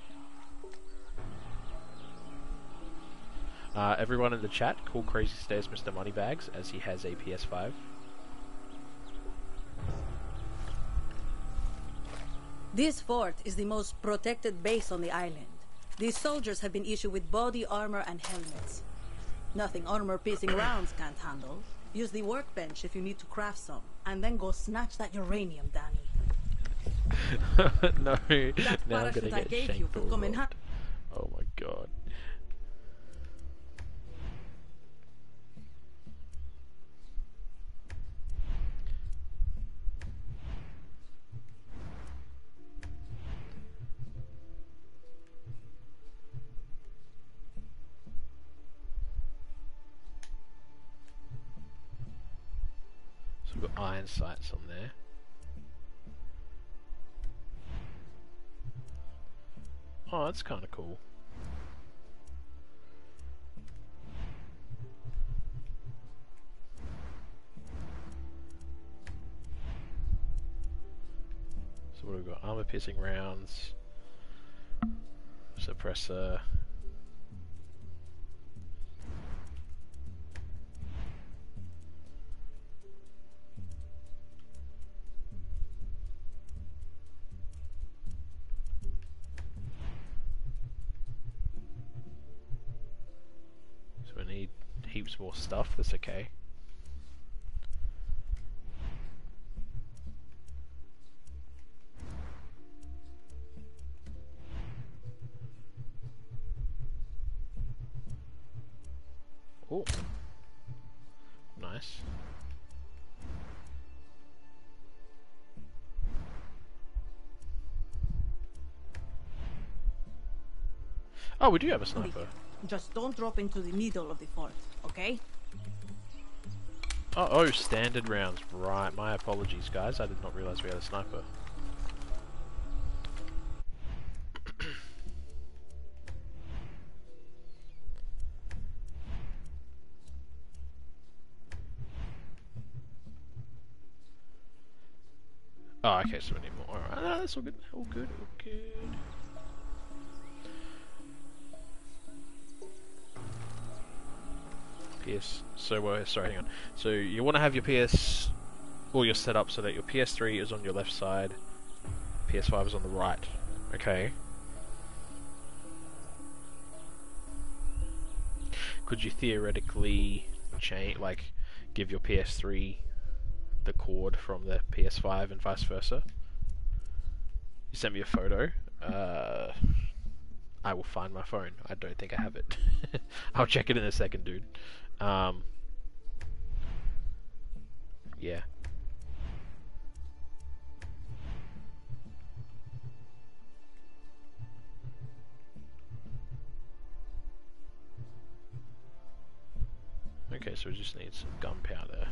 Uh, everyone in the chat, call Crazy Stairs Mr. Moneybags, as he has a PS5. This fort is the most protected base on the island. These soldiers have been issued with body armor and helmets. Nothing armor-piercing rounds can't handle. Use the workbench if you need to craft some, and then go snatch that uranium, Danny. no, That now I'm gonna get shanked for or coming robbed. Oh my god. Iron sights on there. Oh, that's kind of cool. So what have we got? Armor piercing rounds, suppressor. Stuff, that's okay. Oh. Nice. Oh, we do have a sniper. Just don't drop into the middle of the fort, okay? Oh, oh, standard rounds. Right, my apologies, guys. I did not realize we had a sniper. Oh, okay, so we need more. Alright, that's all good. All good, all good. PS. So, uh, sorry, hang on. So, you want to have your PS. All your setup so that your PS3 is on your left side, PS5 is on the right. Okay. Could you theoretically change, like, give your PS3 the cord from the PS5 and vice versa? You sent me a photo. Uh, I will find my phone. I don't think I have it. I'll check it in a second, dude. Um, yeah. Okay, so we just need some gunpowder.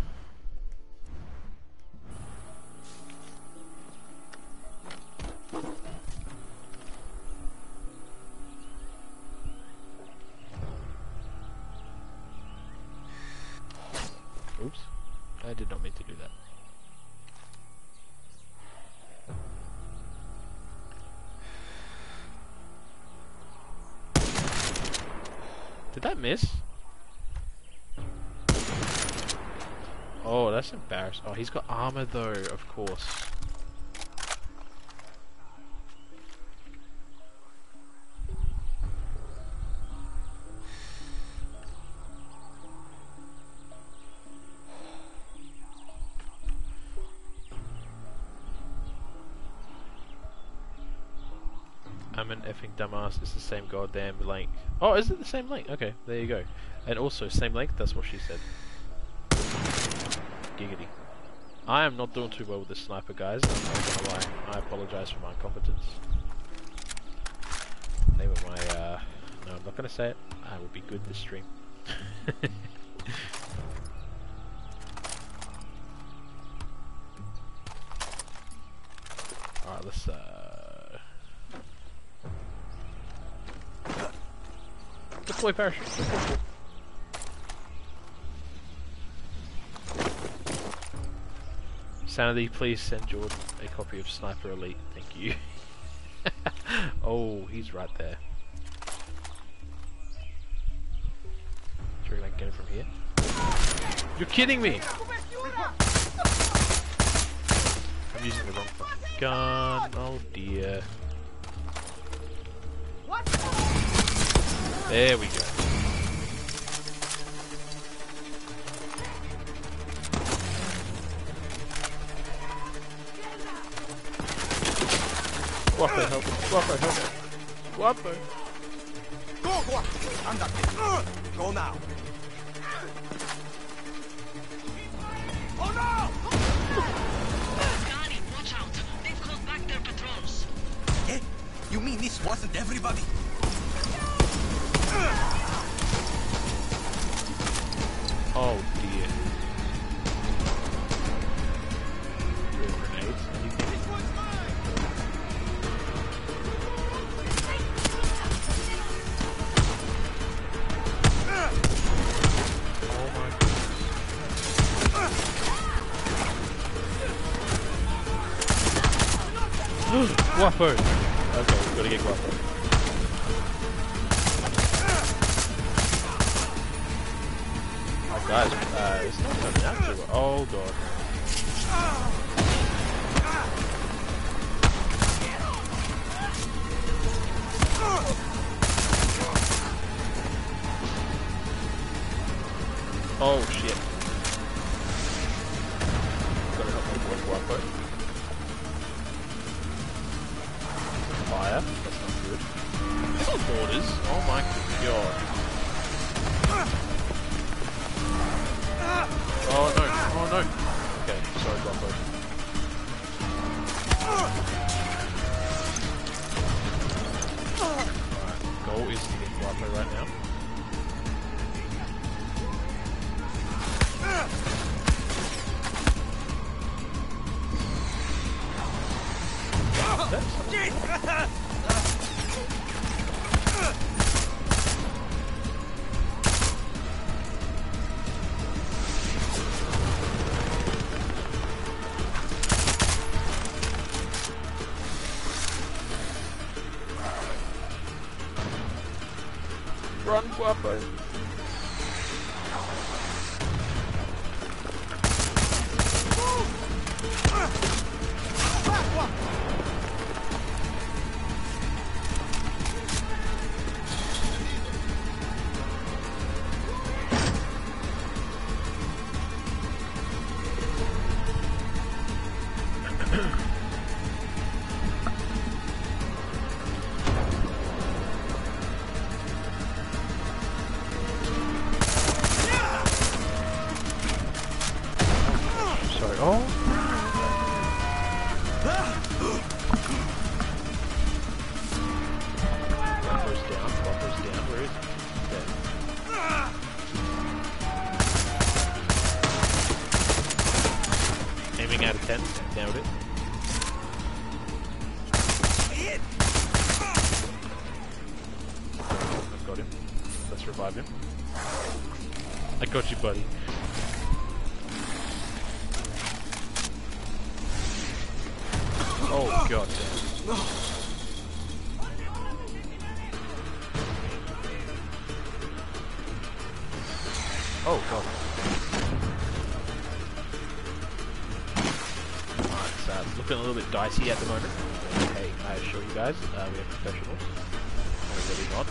Oops. I did not mean to do that. Did that miss? Oh, that's embarrassing. Oh, he's got armor though, of course. Dumbass. It's the same goddamn length. Oh, is it the same length? Okay, there you go. And also, same length? That's what she said. Giggity. I am not doing too well with this sniper, guys. I'm not gonna lie. I apologize for my incompetence. Name of my, uh... No, I'm not gonna say it. I will be good this stream. Alright, let's, uh... Deploy parachute. Sanity, please send Jordan a copy of Sniper Elite. Thank you. oh, he's right there. Do you get him from here? You're kidding me! I'm using the wrong gun. Oh dear. There we go. Guapo, help. Guapo, help. Guapo. Go, go! Andate. Go now. Oh no! Connie, watch out. They've called back their patrols. Eh? You mean this wasn't everybody? Oh dear. Grenades? Oh my! dicey at the moment. Okay, I assure you guys, uh, we are professionals. We're really not.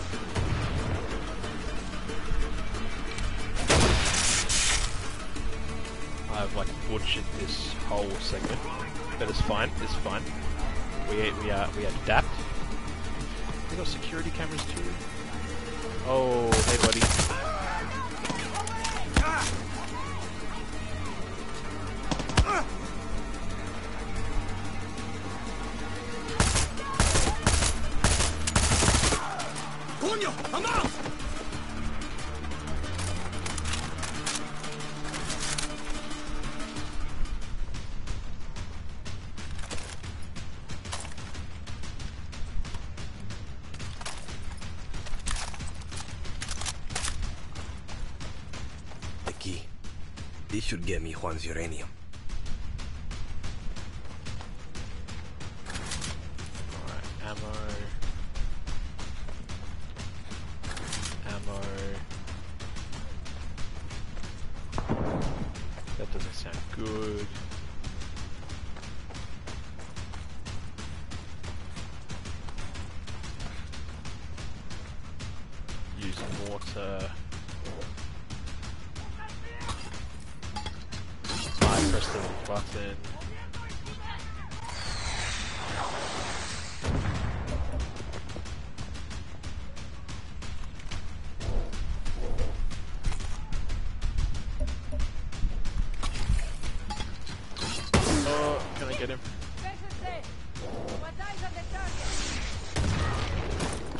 I've like butchered this whole segment, but it's fine. It's fine. We we are we adapt. We got security cameras too. Oh, hey buddy. Should get me Juan's uranium.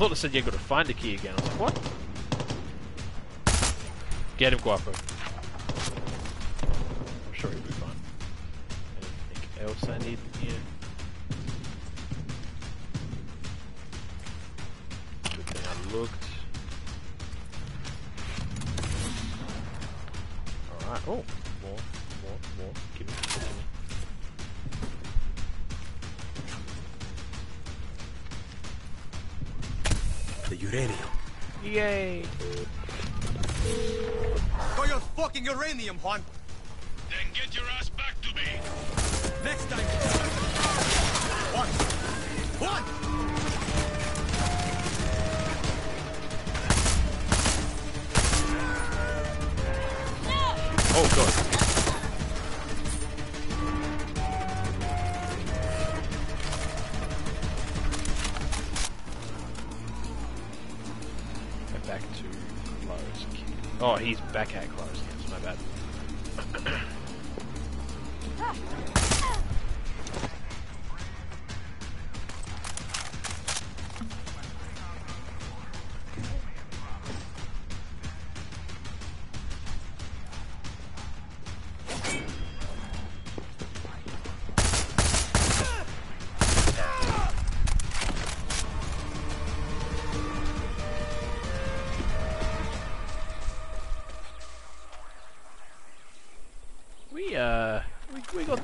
thought it said you got to find the key again. I was like, what? Get him, Guapo.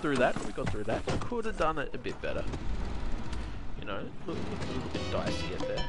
Through that. We got through that. Could have done it a bit better. You know, look, look a little bit dicey at there,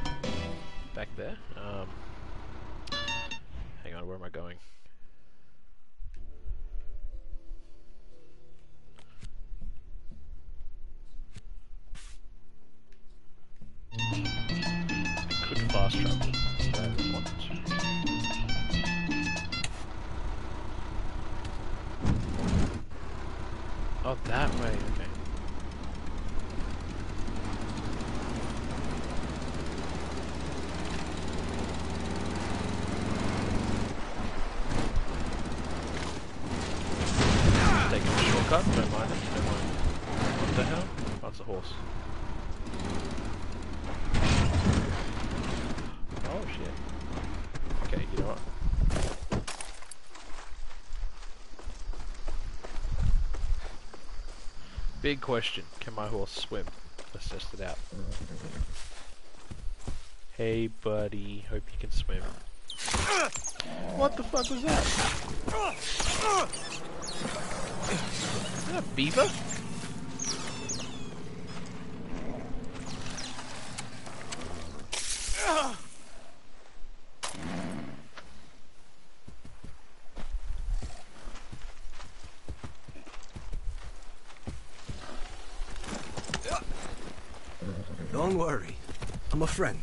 Big question. Can my horse swim? Let's test it out. Hey buddy, hope you can swim. What the fuck was that? Is that a beaver? Don't worry. I'm a friend.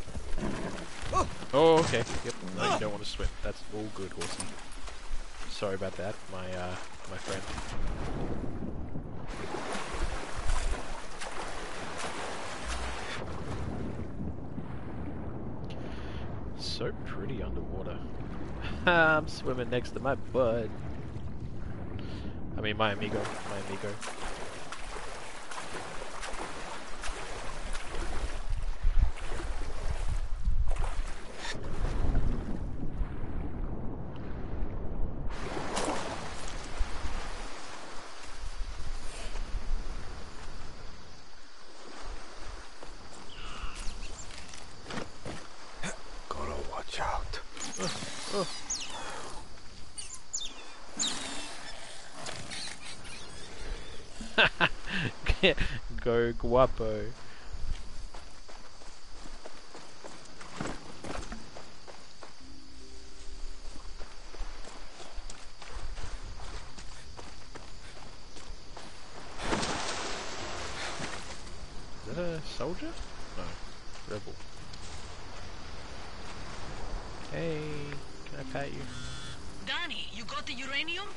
Oh, okay. Yep. No, you don't want to swim. That's all good, horsey. Sorry about that, my uh, my friend. So pretty underwater. I'm swimming next to my bud. I mean, my amigo. My amigo. Gotta watch out. Go guapo. Is that a soldier? No, rebel. Hey, can I pat you? Danny, you got the uranium?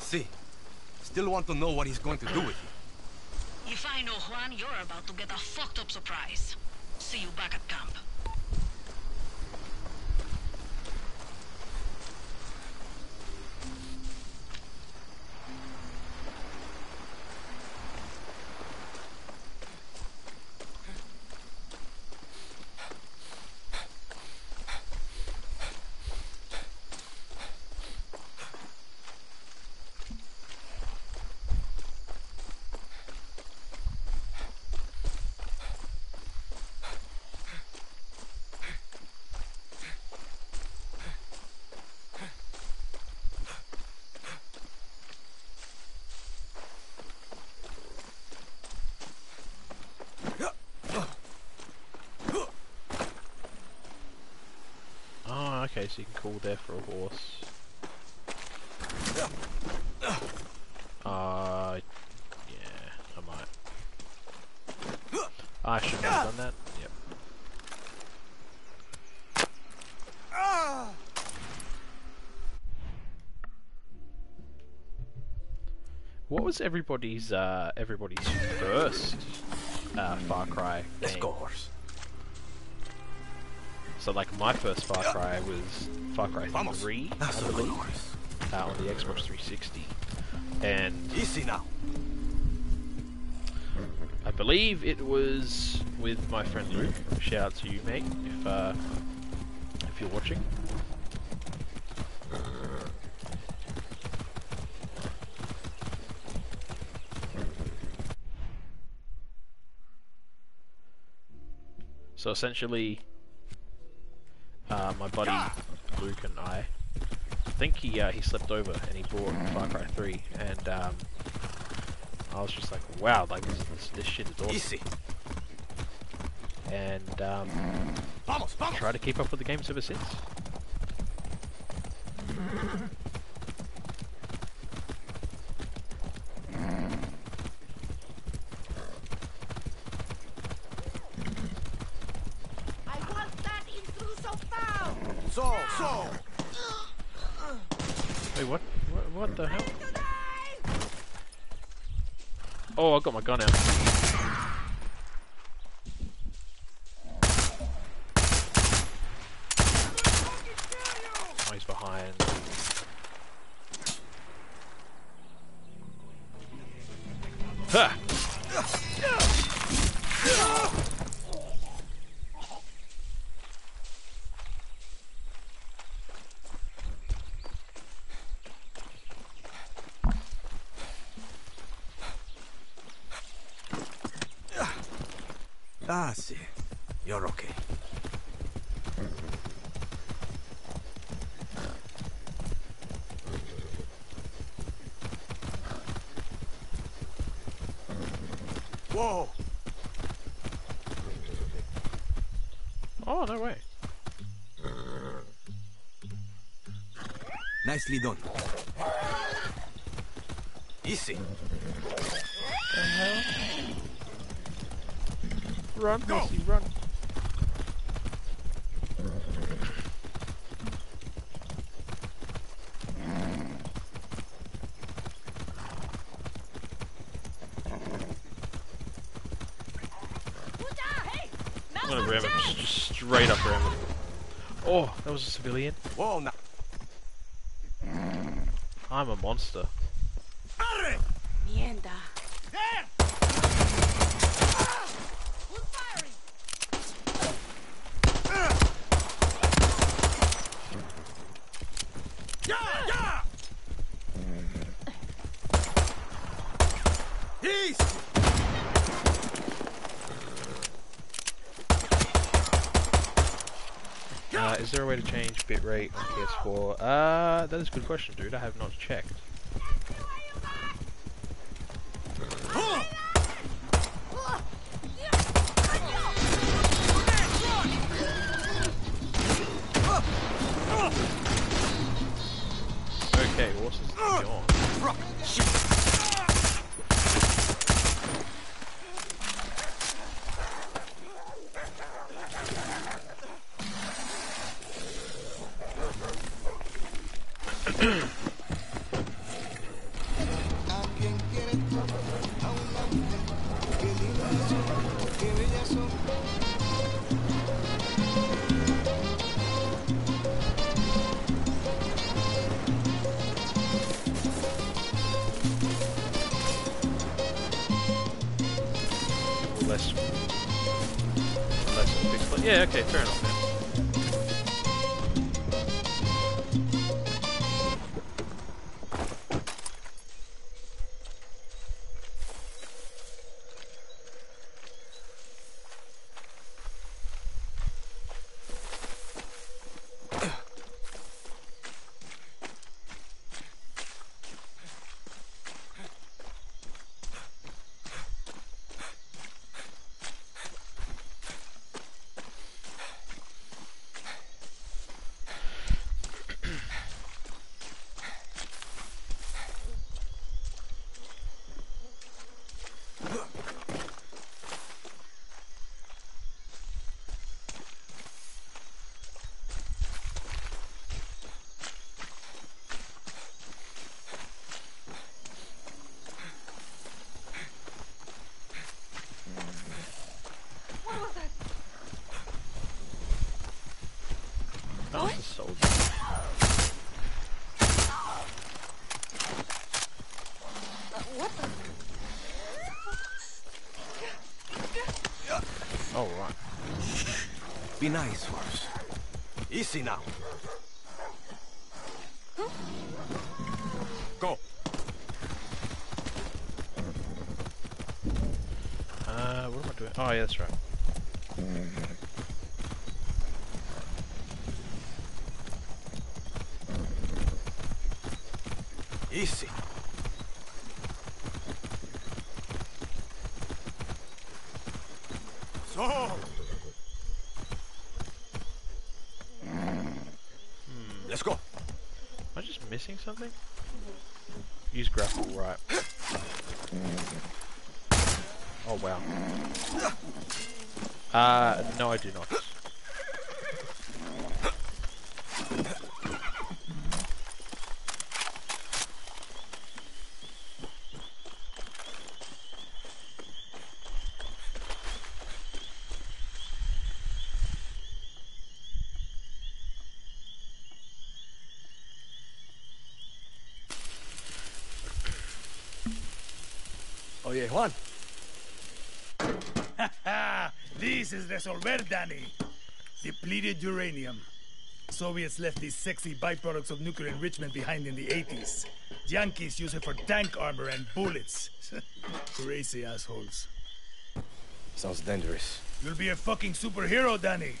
See, still want to know what he's going to do with it. You're about to get a fucked up surprise. See you back at camp. So you can call there for a horse. Uh, yeah, I might. I shouldn't have done that. Yep. What was everybody's uh everybody's first uh, Far Cry Let's thing? go, horse. So like my first Far Cry was Far Cry 3, That's I believe, uh, on the Xbox 360. And Easy now. I believe it was with my friend Luke. Shout out to you, mate, if uh, if you're watching. So essentially, my buddy Luke and I, I think he uh, he slept over and he bought Far Cry 3, and um, I was just like, wow, like this, this, this shit is awesome. Easy. And um, Vamos, vamos. try to keep up with the games ever since. I want that intruso foul! So, so. Wait, what? What, what the hell? I got my gun out. Oh, he's behind. Ha! Ah, see. You're okay. Whoa! Oh, no way. Nicely done. Easy. The hell? Run, Pussy, run. I'm gonna ram him, just straight up ram him. Oh, that was a civilian. Whoa, now. I'm a monster. on PS4? Uh, that is a good question, dude. I have not checked. Be nice, horse. Easy now. Go. Uh, what am I doing? Oh, yeah, that's right. Easy. So. Let's go. Am I just missing something? Use grapple, right. Oh, wow. Uh, no, I do not. Oye, Juan. this is Resolver, Danny. Depleted uranium. Soviets left these sexy byproducts of nuclear enrichment behind in the 80s. Yankees use it for tank armor and bullets. Crazy assholes. Sounds dangerous. You'll be a fucking superhero, Danny.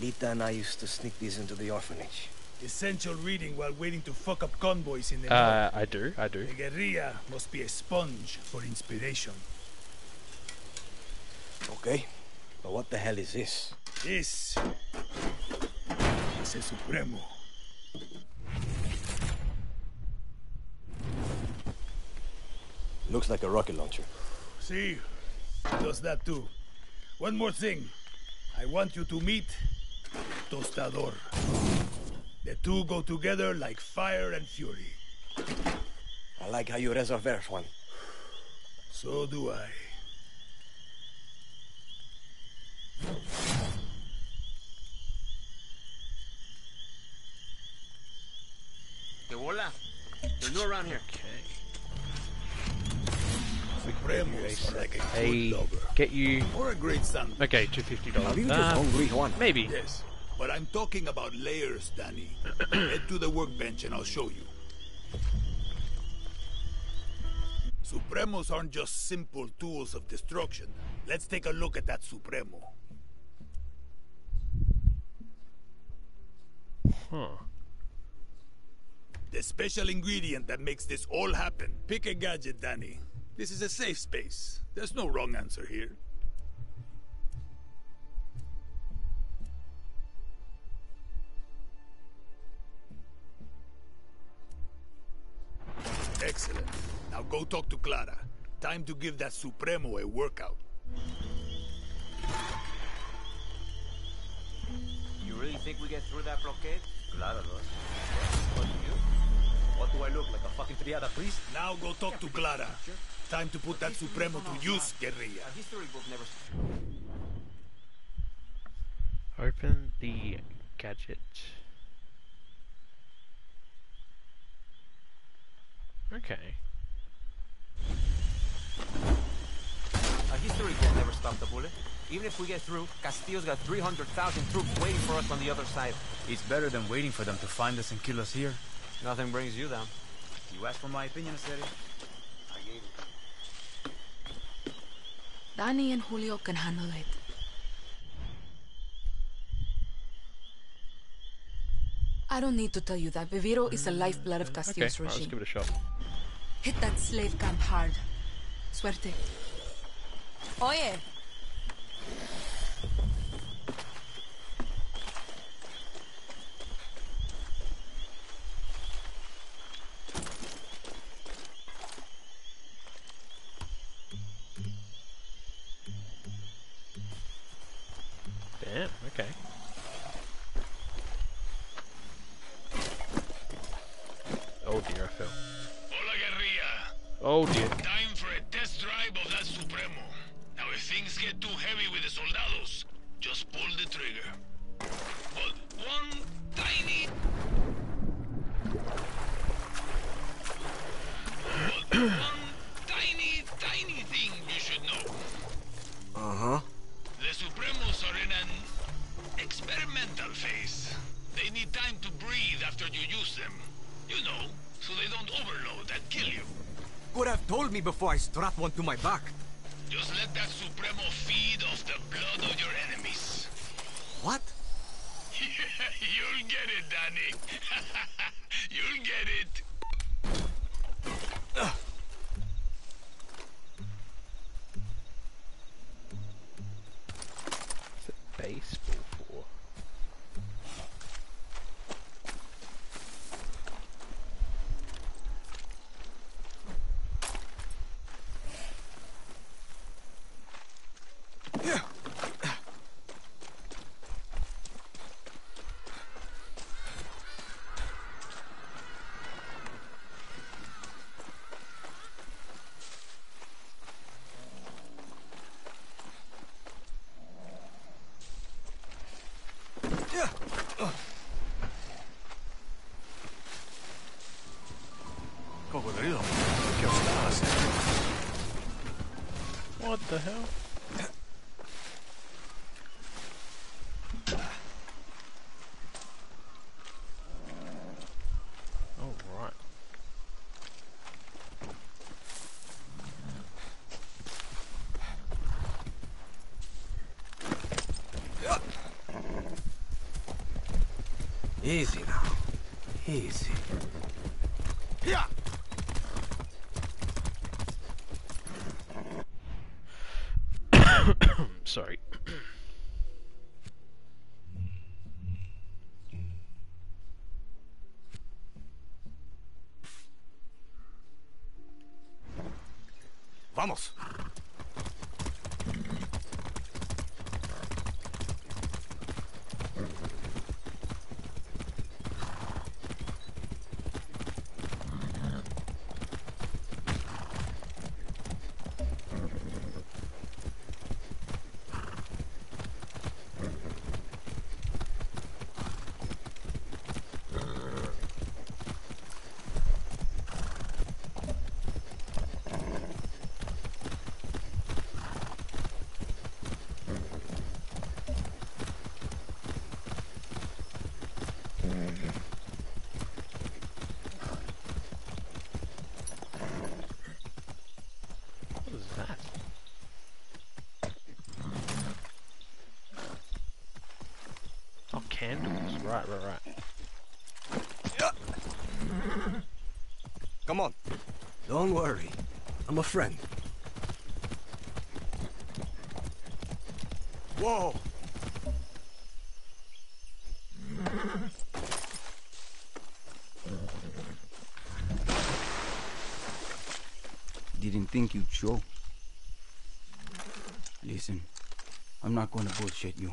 Lita and I used to sneak these into the orphanage. Essential reading while waiting to fuck up convoys in the Uh, north. I do, I do. The guerrilla must be a sponge for inspiration. Okay, but what the hell is this? This is a Supremo. Looks like a rocket launcher. See, does that too. One more thing. I want you to meet Tostador. The two go together like fire and fury. I like how you resolver, Juan. So do I. Que voila. You're new around here. Supremos are like a good Hey, get you. Or a great son. Okay, two fifty dollars. Are you Uh, just hungry, Maybe. Yes, but I'm talking about layers, Danny. Head to the workbench and I'll show you. Supremos aren't just simple tools of destruction. Let's take a look at that Supremo. Huh. The special ingredient that makes this all happen. Pick a gadget, Danny. This is a safe space. There's no wrong answer here. Excellent. Now go talk to Clara. Time to give that Supremo a workout. You really think we get through that blockade? Clara does. What do you? What do I look like, a fucking triada priest? Now go talk to Clara. Time to put that Supremo to use, guerrilla. A history book never... Open the gadget. Okay. A history book never stopped a bullet. Even if we get through, Castillo's got 300,000 troops waiting for us on the other side. It's better than waiting for them to find us and kill us here. Nothing brings you down. You asked for my opinion, Serio. I gave it. Danny and Julio can handle it. I don't need to tell you that Viviro is the lifeblood of Okay, Castillo's alright, let's regime. give it a shot. Hit that slave camp hard. Suerte. Oye. Damn, okay. Strap one to my back. Easy now. Easy. Yeah. Sorry. Vamos. What is that? Candles. Right, right, right. Come on. Don't worry. I'm a friend. Whoa! Didn't think you'd show. Listen, I'm not going to bullshit you.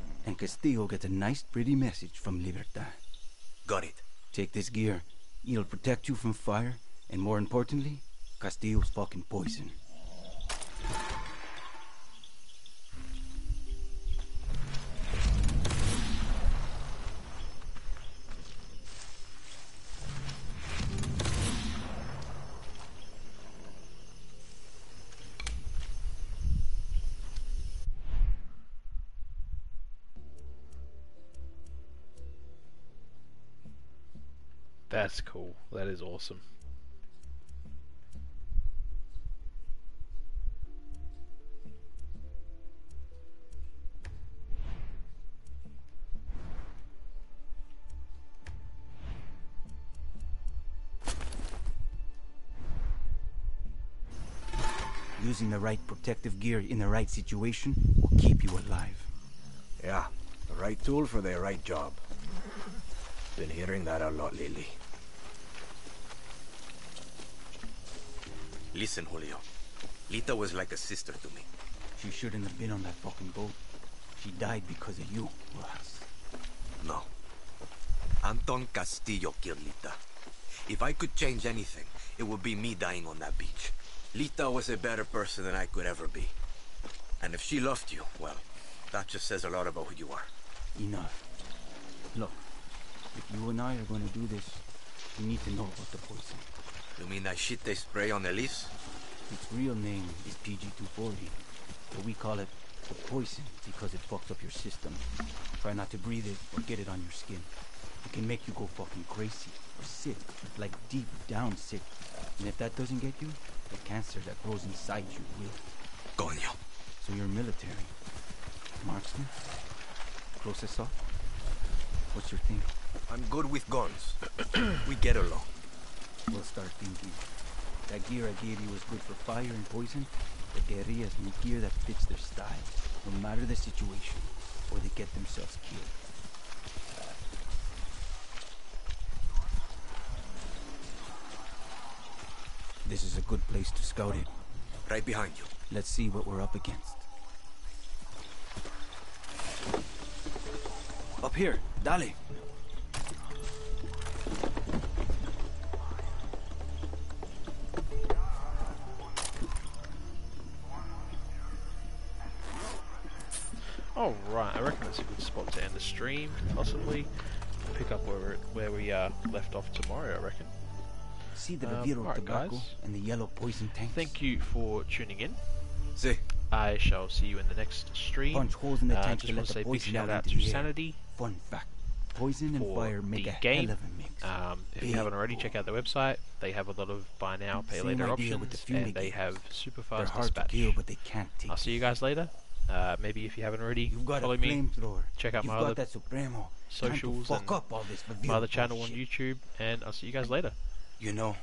and Castillo gets a nice, pretty message from Libertad. Got it. Take this gear. It'll protect you from fire, and more importantly, Castillo's fucking poison. That's cool. That is awesome. Using the right protective gear in the right situation will keep you alive. Yeah, the right tool for the right job. Been hearing that a lot lately. Listen, Julio. Lita was like a sister to me. She shouldn't have been on that fucking boat. She died because of you, Rojas. No. Anton Castillo killed Lita. If I could change anything, it would be me dying on that beach. Lita was a better person than I could ever be. And if she loved you, well, that just says a lot about who you are. Enough. Look, if you and I are going to do this, we need to know about the poison. You mean that shit they spray on Elise? Its real name is PG-240, but we call it the poison because it fucks up your system. Try not to breathe it or get it on your skin. It can make you go fucking crazy or sick, like deep down sick. And if that doesn't get you, the cancer that grows inside you will. Coño. So you're military. Marksman? Close assault? What's your thing? I'm good with guns. we get along. We'll start thinking. That gear I gave you was good for fire and poison, but guerrillas need gear that fits their style, no matter the situation, or they get themselves killed. This is a good place to scout it. Right behind you. Let's see what we're up against. Up here, Dale. Alright, I reckon that's a good spot to end the stream, possibly. Pick up where, where we uh, left off tomorrow, I reckon. See the Um, alright, tobacco guys. and the yellow poison tanks? Thank you for tuning in. See. I shall see you in the next stream. Punch holes in the uh, tanks just to want to the say big shout out to. Sanity Fun fact. Poison and fire make a game. hell of a mix. Um, if Big you haven't already, check out their website. They have a lot of buy now, pay Same later with the options, and they have super They're fast hard dispatch. to kill, but they can't take I'll see you guys later. Uh, maybe if you haven't already, You've got follow a me. Check out You've my other. Socials and up all this my other channel on. YouTube, and I'll see you guys later. You know,